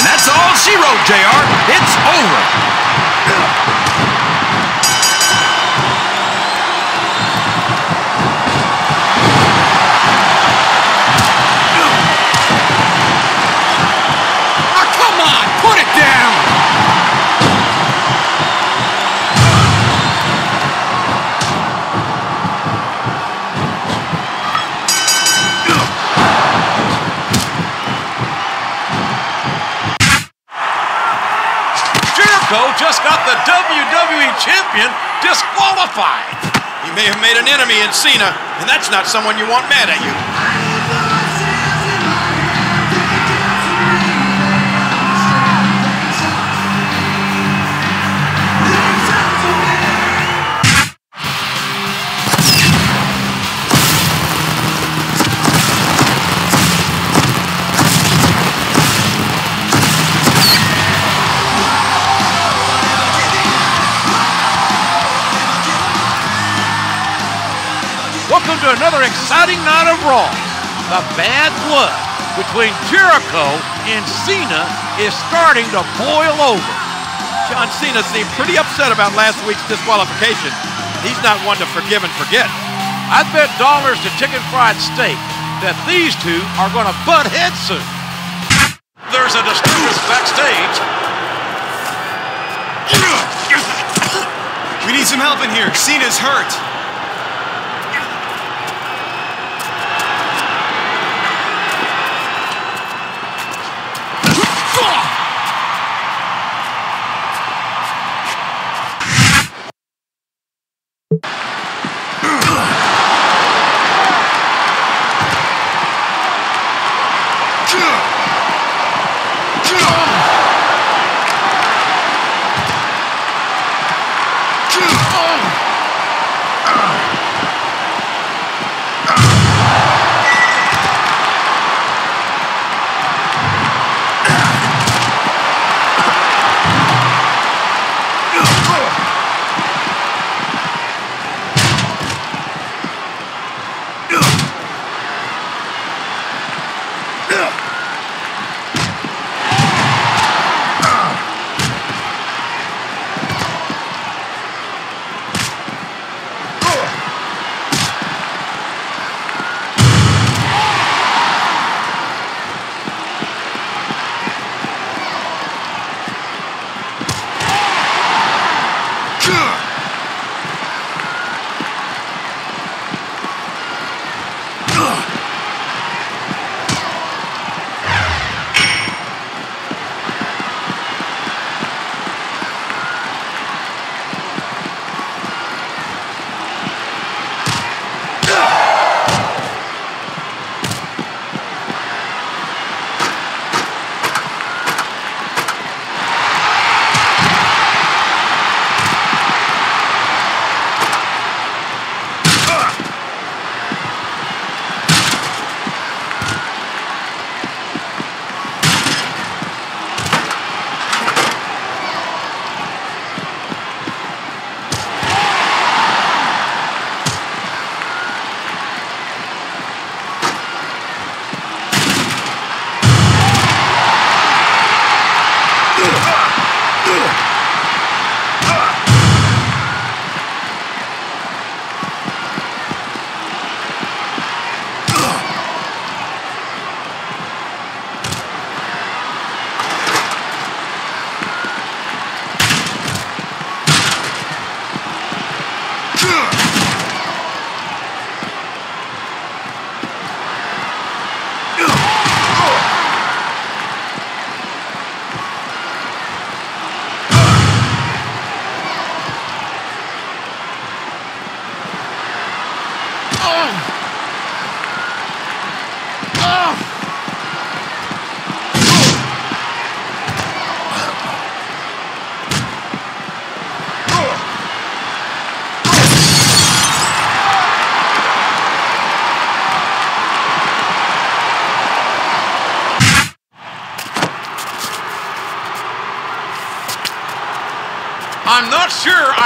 And that's all she wrote, JR. It's over. Champion disqualified. He may have made an enemy in Cena, and that's not someone you want mad at you. Another exciting night of Raw. The Bad Blood between Jericho and Cena is starting to boil over. John Cena seemed pretty upset about last week's disqualification. He's not one to forgive and forget. I'd bet dollars to chicken fried steak that these two are going to butt heads soon. There's a disturbance backstage. We need some help in here. Cena's hurt.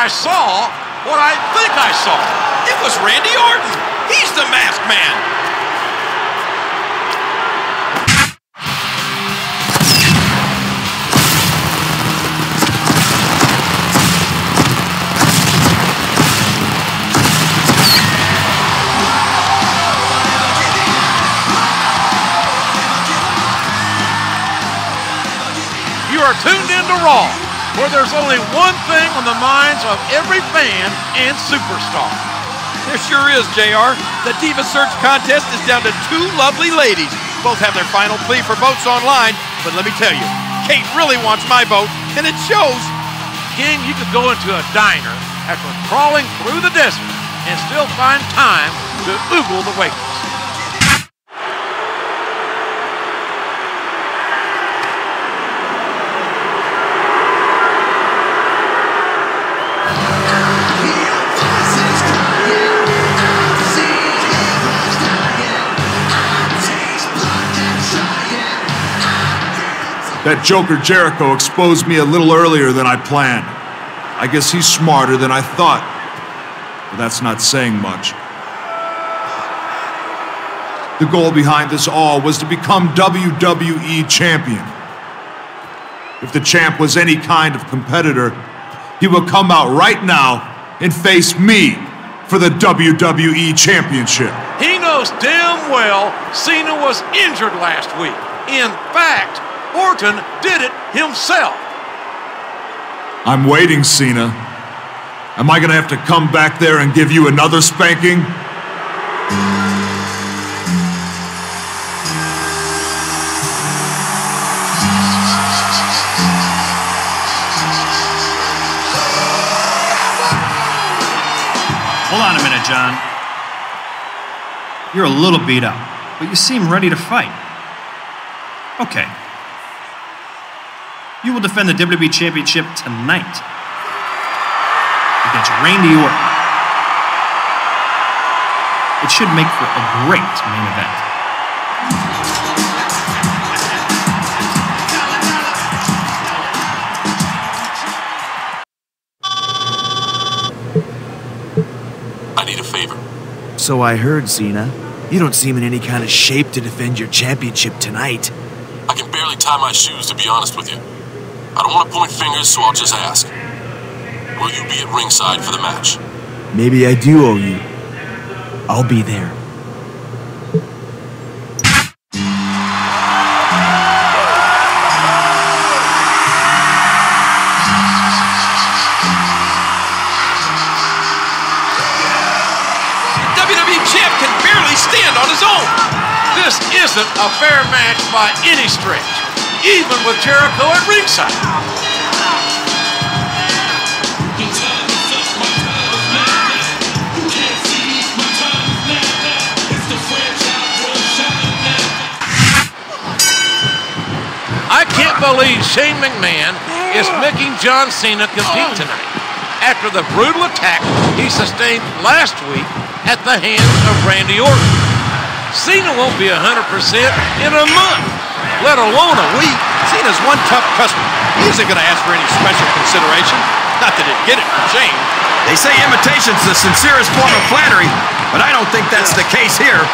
I saw what I think I saw. It was Randy Orton. He's the masked man. Where there's only one thing on the minds of every fan and superstar. There sure is, JR. The Diva Search contest is down to two lovely ladies. Both have their final plea for votes online, but let me tell you, Kate really wants my vote, and it shows. King, you could go into a diner after crawling through the desert and still find time to oogle the waitress. That Joker Jericho exposed me a little earlier than I planned. I guess he's smarter than I thought. But that's not saying much. The goal behind this all was to become WWE Champion. If the champ was any kind of competitor, he would come out right now and face me for the WWE Championship. He knows damn well Cena was injured last week. In fact, Orton did it himself. I'm waiting, Cena. Am I gonna have to come back there and give you another spanking? Hold on a minute, John. You're a little beat up, but you seem ready to fight. Okay. You will defend the WWE Championship tonight against Randy Orton. It should make for a great main event. I need a favor. So I heard, Cena. You don't seem in any kind of shape to defend your championship tonight. I can barely tie my shoes, to be honest with you. I don't want to point fingers, so I'll just ask. Will you be at ringside for the match? Maybe I do owe you. I'll be there. WWE champ can barely stand on his own. This isn't a fair match by any stretch, even with Jericho at ringside. I can't believe Shane McMahon is making John Cena compete tonight after the brutal attack he sustained last week at the hands of Randy Orton. Cena won't be 100% in a month, let alone a week. Cena's one tough customer. He isn't going to ask for any special consideration. Not that he'd get it from Shane. They say imitation's the sincerest form of flattery, but I don't think that's the case here.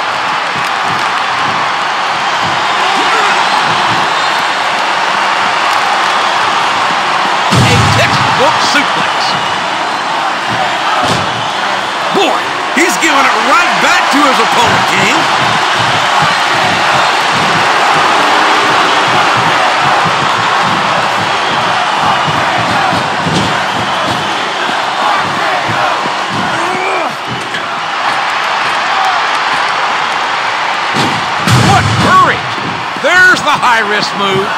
A textbook suplex. Boy, he's giving it right back to his opponent, King. The high risk move.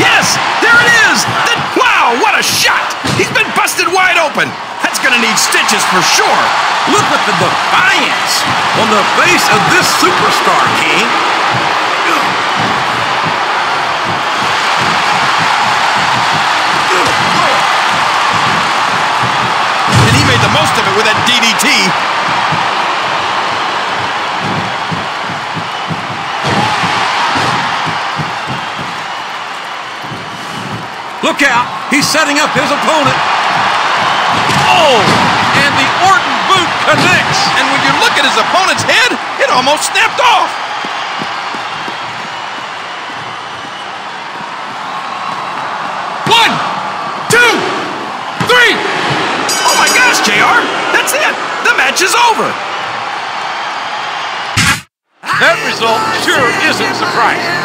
Yes, there it is. Then, wow, what a shot! He's been busted wide open. That's gonna need stitches for sure. Look at the defiance on the face of this superstar, King. And he made the most of it with that DDT. Look out! He's setting up his opponent. Oh! And the Orton boot connects. And when you look at his opponent's head, it almost snapped off. One, two, three. Oh my gosh, JR! That's it. The match is over. That result sure isn't surprising.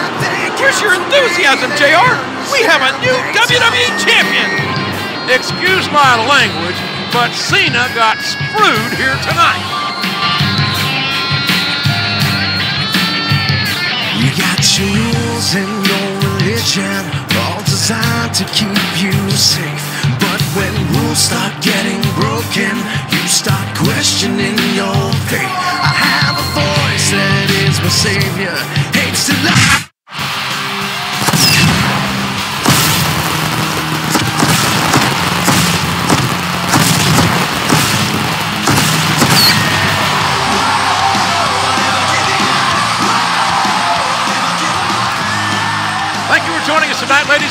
Where's your enthusiasm, JR? We have a new WWE champion. Excuse my language, but Cena got screwed here tonight. You got your rules and your religion, all designed to keep you safe. But when rules start getting broken, you start questioning your faith. I have a voice that is my savior, hates to lie.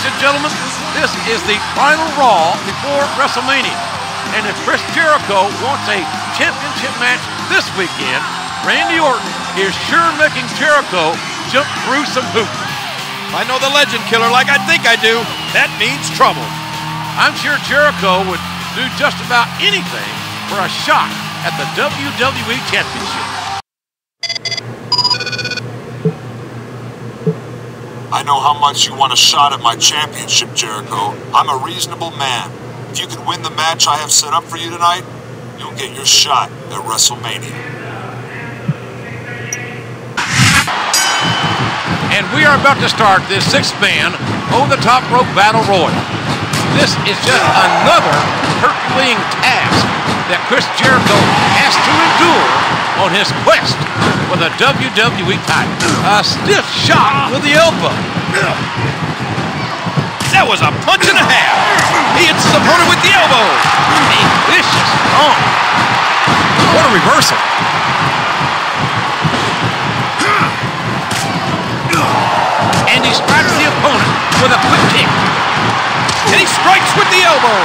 And gentlemen. This is the final Raw before WrestleMania. And if Chris Jericho wants a championship match this weekend, Randy Orton is sure making Jericho jump through some hoops. I know the legend killer like I think I do, that means trouble. I'm sure Jericho would do just about anything for a shot at the WWE Championship. Know how much you want a shot at my championship, Jericho. I'm a reasonable man. If you can win the match I have set up for you tonight, you'll get your shot at WrestleMania. And we are about to start this six-man over-the-top rope battle royal. This is just another Herculean task that Chris Jericho has to endure on his quest for the WWE title. A stiff shot with the elbow. That was a punch and a half. He hits his opponent with the elbow. A vicious stomp. What a reversal. And he strikes the opponent with a quick kick. And he strikes with the elbow.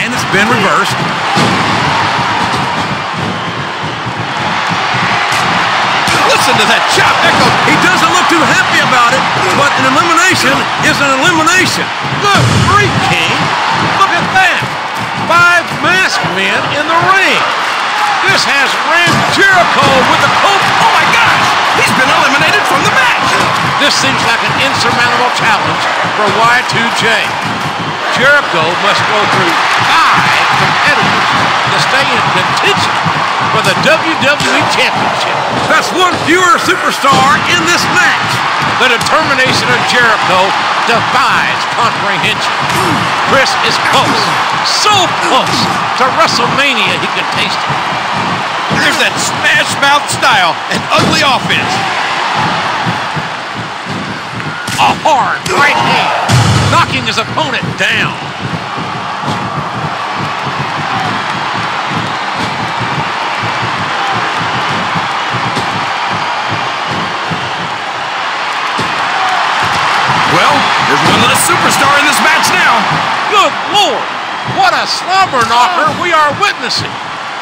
And it's been reversed. Listen to that chop echo. He doesn't look too happy about it, but an elimination is an elimination. Good grief, King. Look at that. Five masked men in the ring. This has Randy Jericho with the coat. Oh my gosh! He's been eliminated from the match. This seems like an insurmountable challenge for Y2J. Jericho must go through five competitors to stay in contention for the WWE Championship. That's one fewer superstar in this match. The determination of Jericho defies comprehension. Chris is close, so close to WrestleMania he can taste it. There's that smash mouth style and ugly offense. A hard right hand, knocking his opponent down. Well, there's one less superstar in this match now. Good Lord, what a slobber knocker we are witnessing.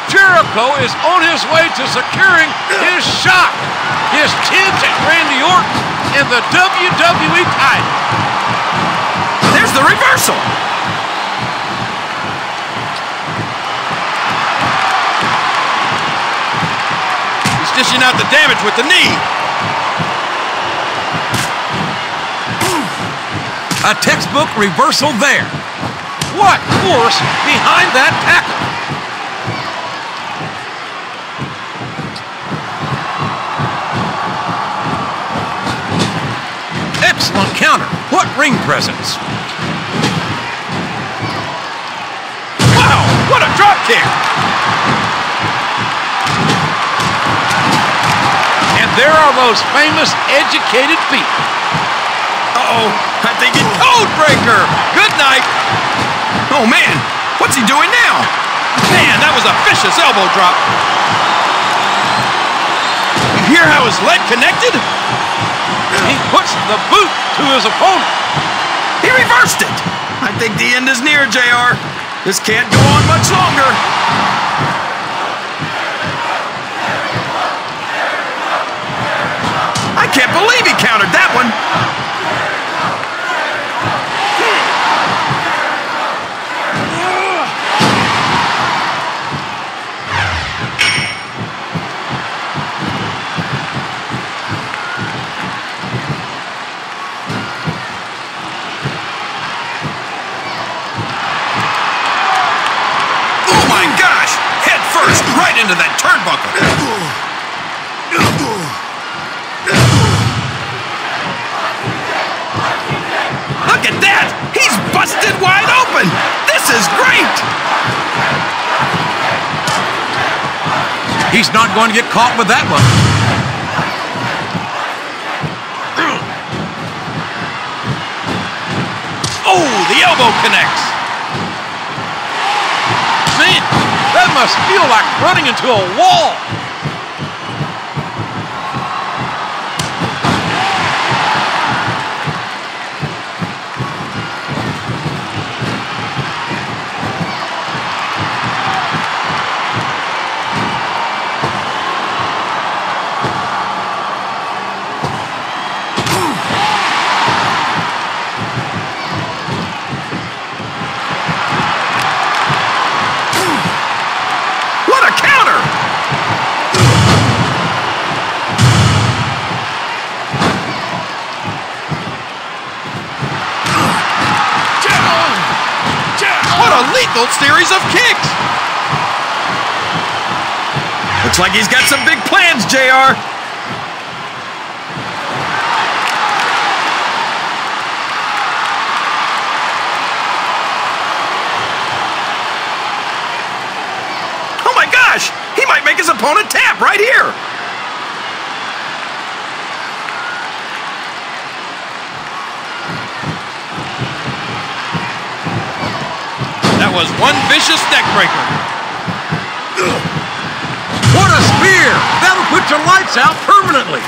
Jericho is on his way to securing his shot, his chance at Randy Orton in the WWE title. There's the reversal. He's dishing out the damage with the knee. A textbook reversal there. What force behind that tackle? Excellent counter. What ring presence. Wow, what a drop kick. And there are those famous educated feet. I think it code breaker. Good night. Oh man, what's he doing now? Man, that was a vicious elbow drop. You hear how his leg connected? He puts the boot to his opponent. He reversed it. I think the end is near, JR. This can't go on much longer. I can't believe he countered that one. Right into that turnbuckle. Look at that! He's busted wide open! This is great! He's not going to get caught with that one. Oh, the elbow connects. Must feel like running into a wall. Series of kicks. Looks like he's got some big plans, JR. Oh my gosh! He might make his opponent tap right here! Was one vicious neck breaker. What a spear! That'll put your lights out permanently.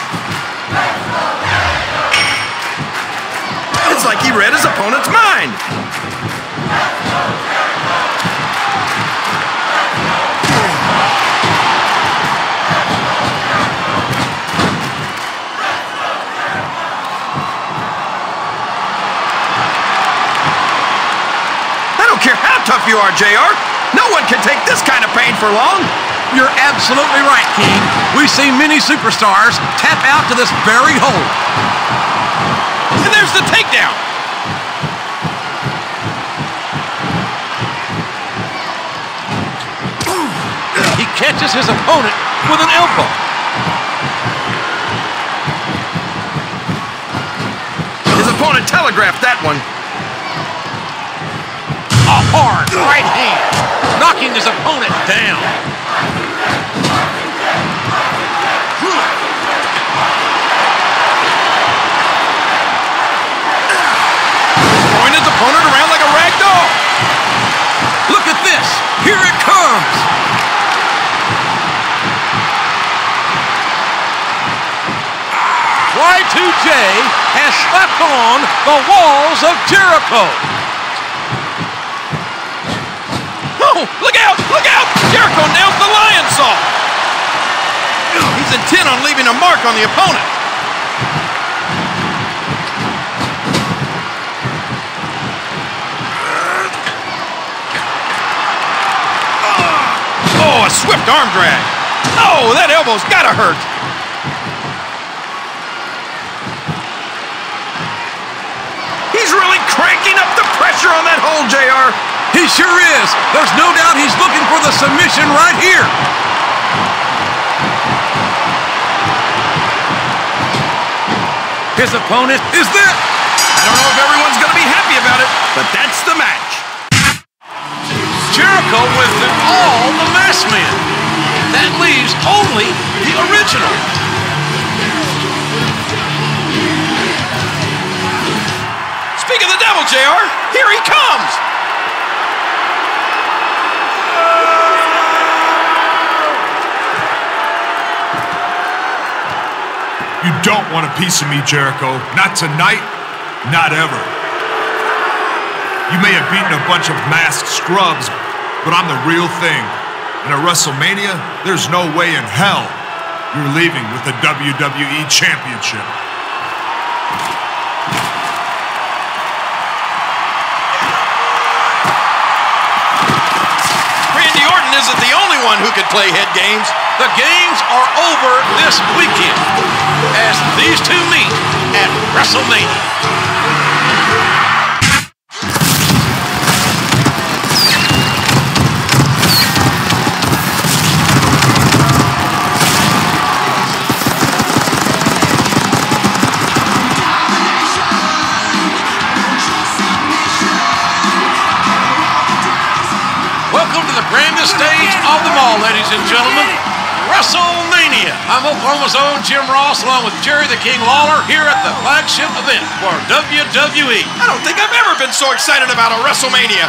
It's like he read his opponent's mind. You are, JR. No one can take this kind of pain for long. You're absolutely right, King. We see many superstars tap out to this very hole. And there's the takedown. He catches his opponent with an elbow. His opponent telegraphed that one. Hard right hand, knocking his opponent down. Throwing his opponent around like a rag doll. Look at this. Here it comes. Y2J has slept on the walls of Jericho. Jericho nails the Lionsault. He's intent on leaving a mark on the opponent. Oh, a swift arm drag. Oh, that elbow's gotta hurt. He's really cranking up the pressure on that hole, JR. He sure is. There's no doubt he's looking for the submission right here. His opponent is there. I don't know if everyone's going to be happy about it, but that's the match. Jericho with the, all the masked men. That leaves only the original. Speak of the devil, JR. Here he comes. You don't want a piece of me, Jericho. Not tonight, not ever. You may have beaten a bunch of masked scrubs, but I'm the real thing. And at WrestleMania, there's no way in hell you're leaving with the WWE Championship. Randy Orton isn't the only one who could play head games. The games are over this weekend as these two meet at WrestleMania. Welcome to the grandest stage of them all, ladies and gentlemen. WrestleMania. I'm Oklahoma's own Jim Ross, along with Jerry the King Lawler, here at the flagship event for WWE. I don't think I've ever been so excited about a WrestleMania.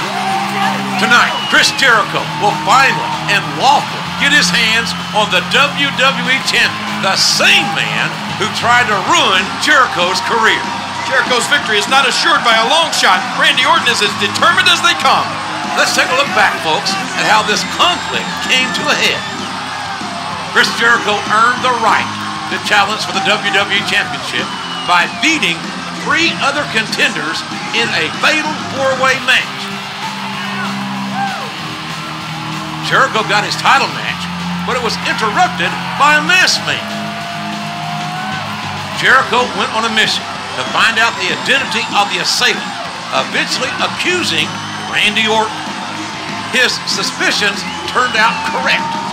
Tonight, Chris Jericho will finally and lawfully get his hands on the WWE champion, the same man who tried to ruin Jericho's career. Jericho's victory is not assured by a long shot. Randy Orton is as determined as they come. Let's take a look back, folks, at how this conflict came to a head. Chris Jericho earned the right to challenge for the WWE Championship by beating three other contenders in a fatal four-way match. Jericho got his title match, but it was interrupted by a masked man. Jericho went on a mission to find out the identity of the assailant, eventually accusing Randy Orton. His suspicions turned out correct,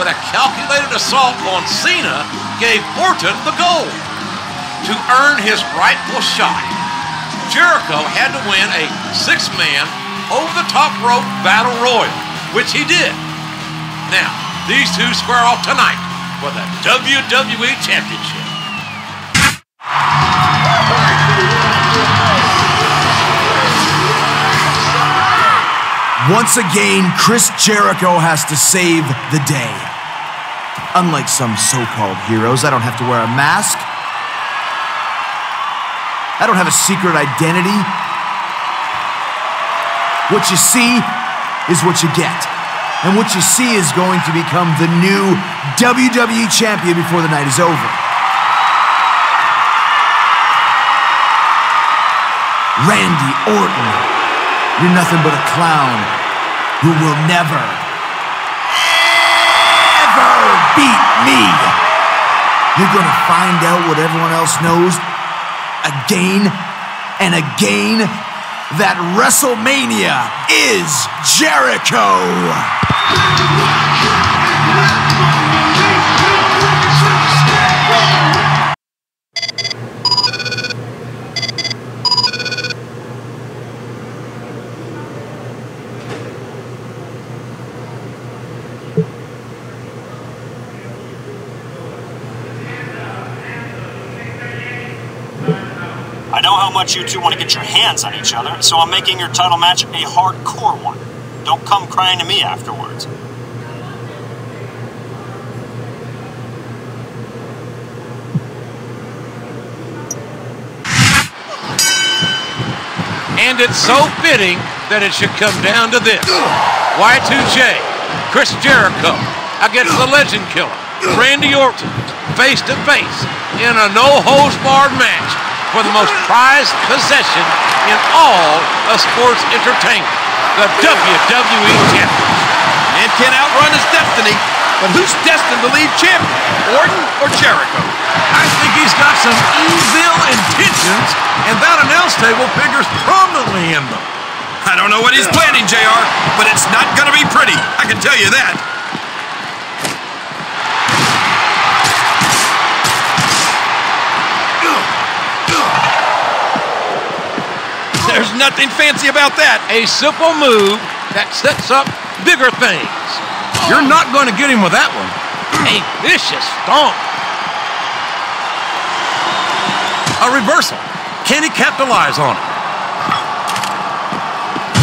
but a calculated assault on Cena gave Orton the goal. To earn his rightful shot, Jericho had to win a six-man over-the-top rope battle royal, which he did. Now, these two square off tonight for the WWE Championship. Once again, Chris Jericho has to save the day. Unlike some so called heroes, I don't have to wear a mask. I don't have a secret identity. What you see is what you get. And what you see is going to become the new WWE Champion before the night is over. Randy Orton. You're nothing but a clown who will never, ever beat me. You're gonna find out what everyone else knows again and again that WrestleMania is Jericho. You two want to get your hands on each other, so I'm making your title match a hardcore one. Don't come crying to me afterwards. And it's so fitting that it should come down to this. Y2J, Chris Jericho against the legend killer, Randy Orton, face to face in a no-holds-barred match for the most prized possession in all of sports entertainment, the WWE Championship. Man can't outrun his destiny, but who's destined to lead champion? Orton or Jericho? I think he's got some evil intentions, and that announce table figures prominently in them. I don't know what he's planning, JR, but it's not going to be pretty. I can tell you that. There's nothing fancy about that. A simple move that sets up bigger things. You're not going to get him with that one. A vicious stomp. A reversal. Can he capitalize on it?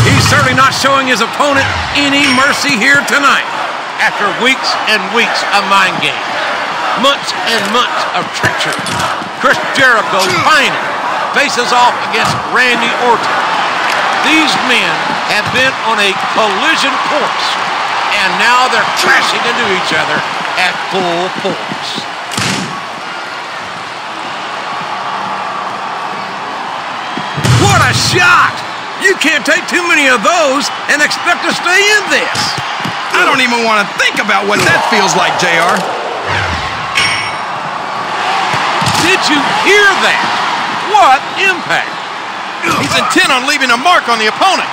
He's certainly not showing his opponent any mercy here tonight. After weeks and weeks of mind games, months and months of treachery, Chris Jericho finally faces off against Randy Orton. These men have been on a collision course, and now they're crashing into each other at full force. What a shot! You can't take too many of those and expect to stay in this. I don't even want to think about what that feels like, JR. Did you hear that? What impact? He's intent on leaving a mark on the opponent.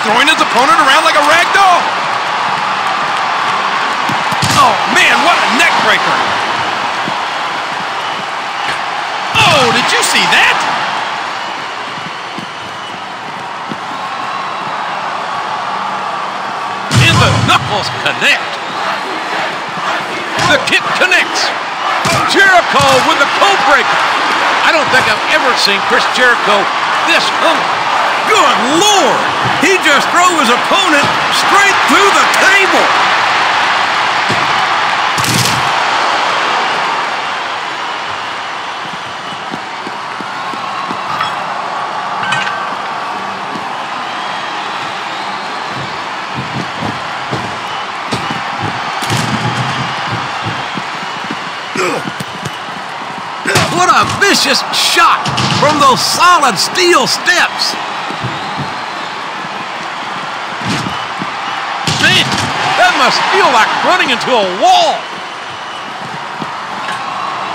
Throwing his opponent around like a rag doll. Oh, man, what a neck breaker. Oh, did you see that? And the knuckles connect. The kick connects. Jericho with the code breaker. I don't think I've ever seen Chris Jericho this hungry. Good Lord! He just threw his opponent straight through the table. vicious shot from those solid steel steps. Man, that must feel like running into a wall.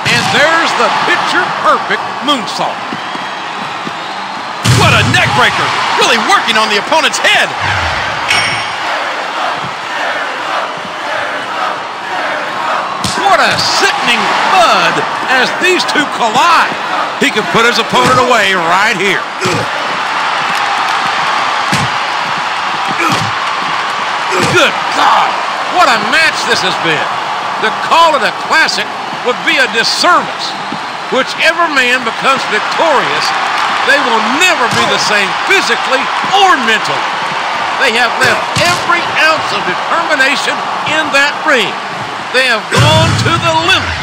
And there's the picture-perfect moonsault. What a neckbreaker! Really working on the opponent's head. A sickening thud as these two collide. He could put his opponent away right here. Good God, what a match this has been. To call it a classic would be a disservice. Whichever man becomes victorious, they will never be the same physically or mentally. They have left every ounce of determination in that ring. They have gone to the limit.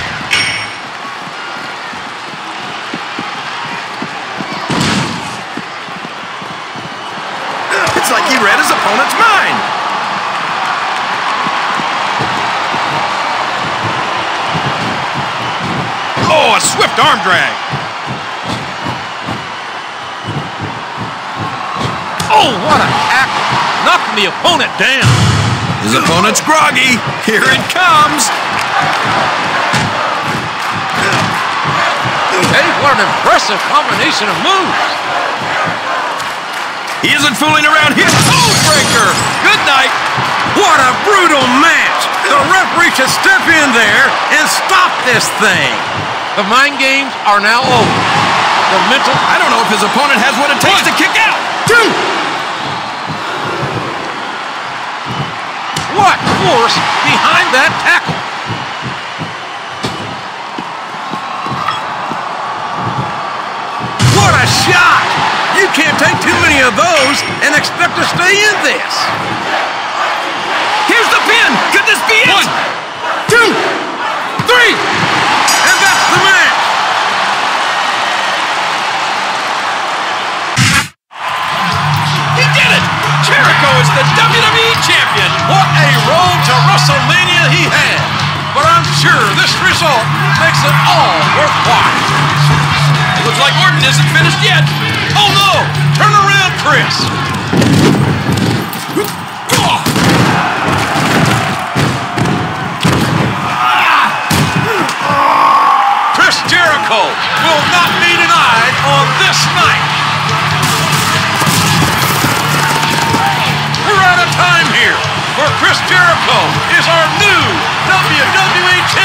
It's like he read his opponent's mind. Oh, a swift arm drag. Oh, what a tackle. Knocking the opponent down. His opponent's groggy. Here it comes. Hey, what an impressive combination of moves. He isn't fooling around here. Code breaker. Good night. What a brutal match! The referee should step in there and stop this thing. The mind games are now over. The mental. I don't know if his opponent has what it takes to kick out. Two. What force behind that tackle? You can't take too many of those and expect to stay in this. Here's the pin. Could this be it? One, two, three. And that's the match. He did it! Jericho is the WWE Champion! What a road to WrestleMania he had. But I'm sure this result makes it all worthwhile. Looks like Orton isn't finished yet. Oh no! Turn around, Chris. Chris Jericho will not be denied on this night. We're out of time here, for Chris Jericho is our new WWE.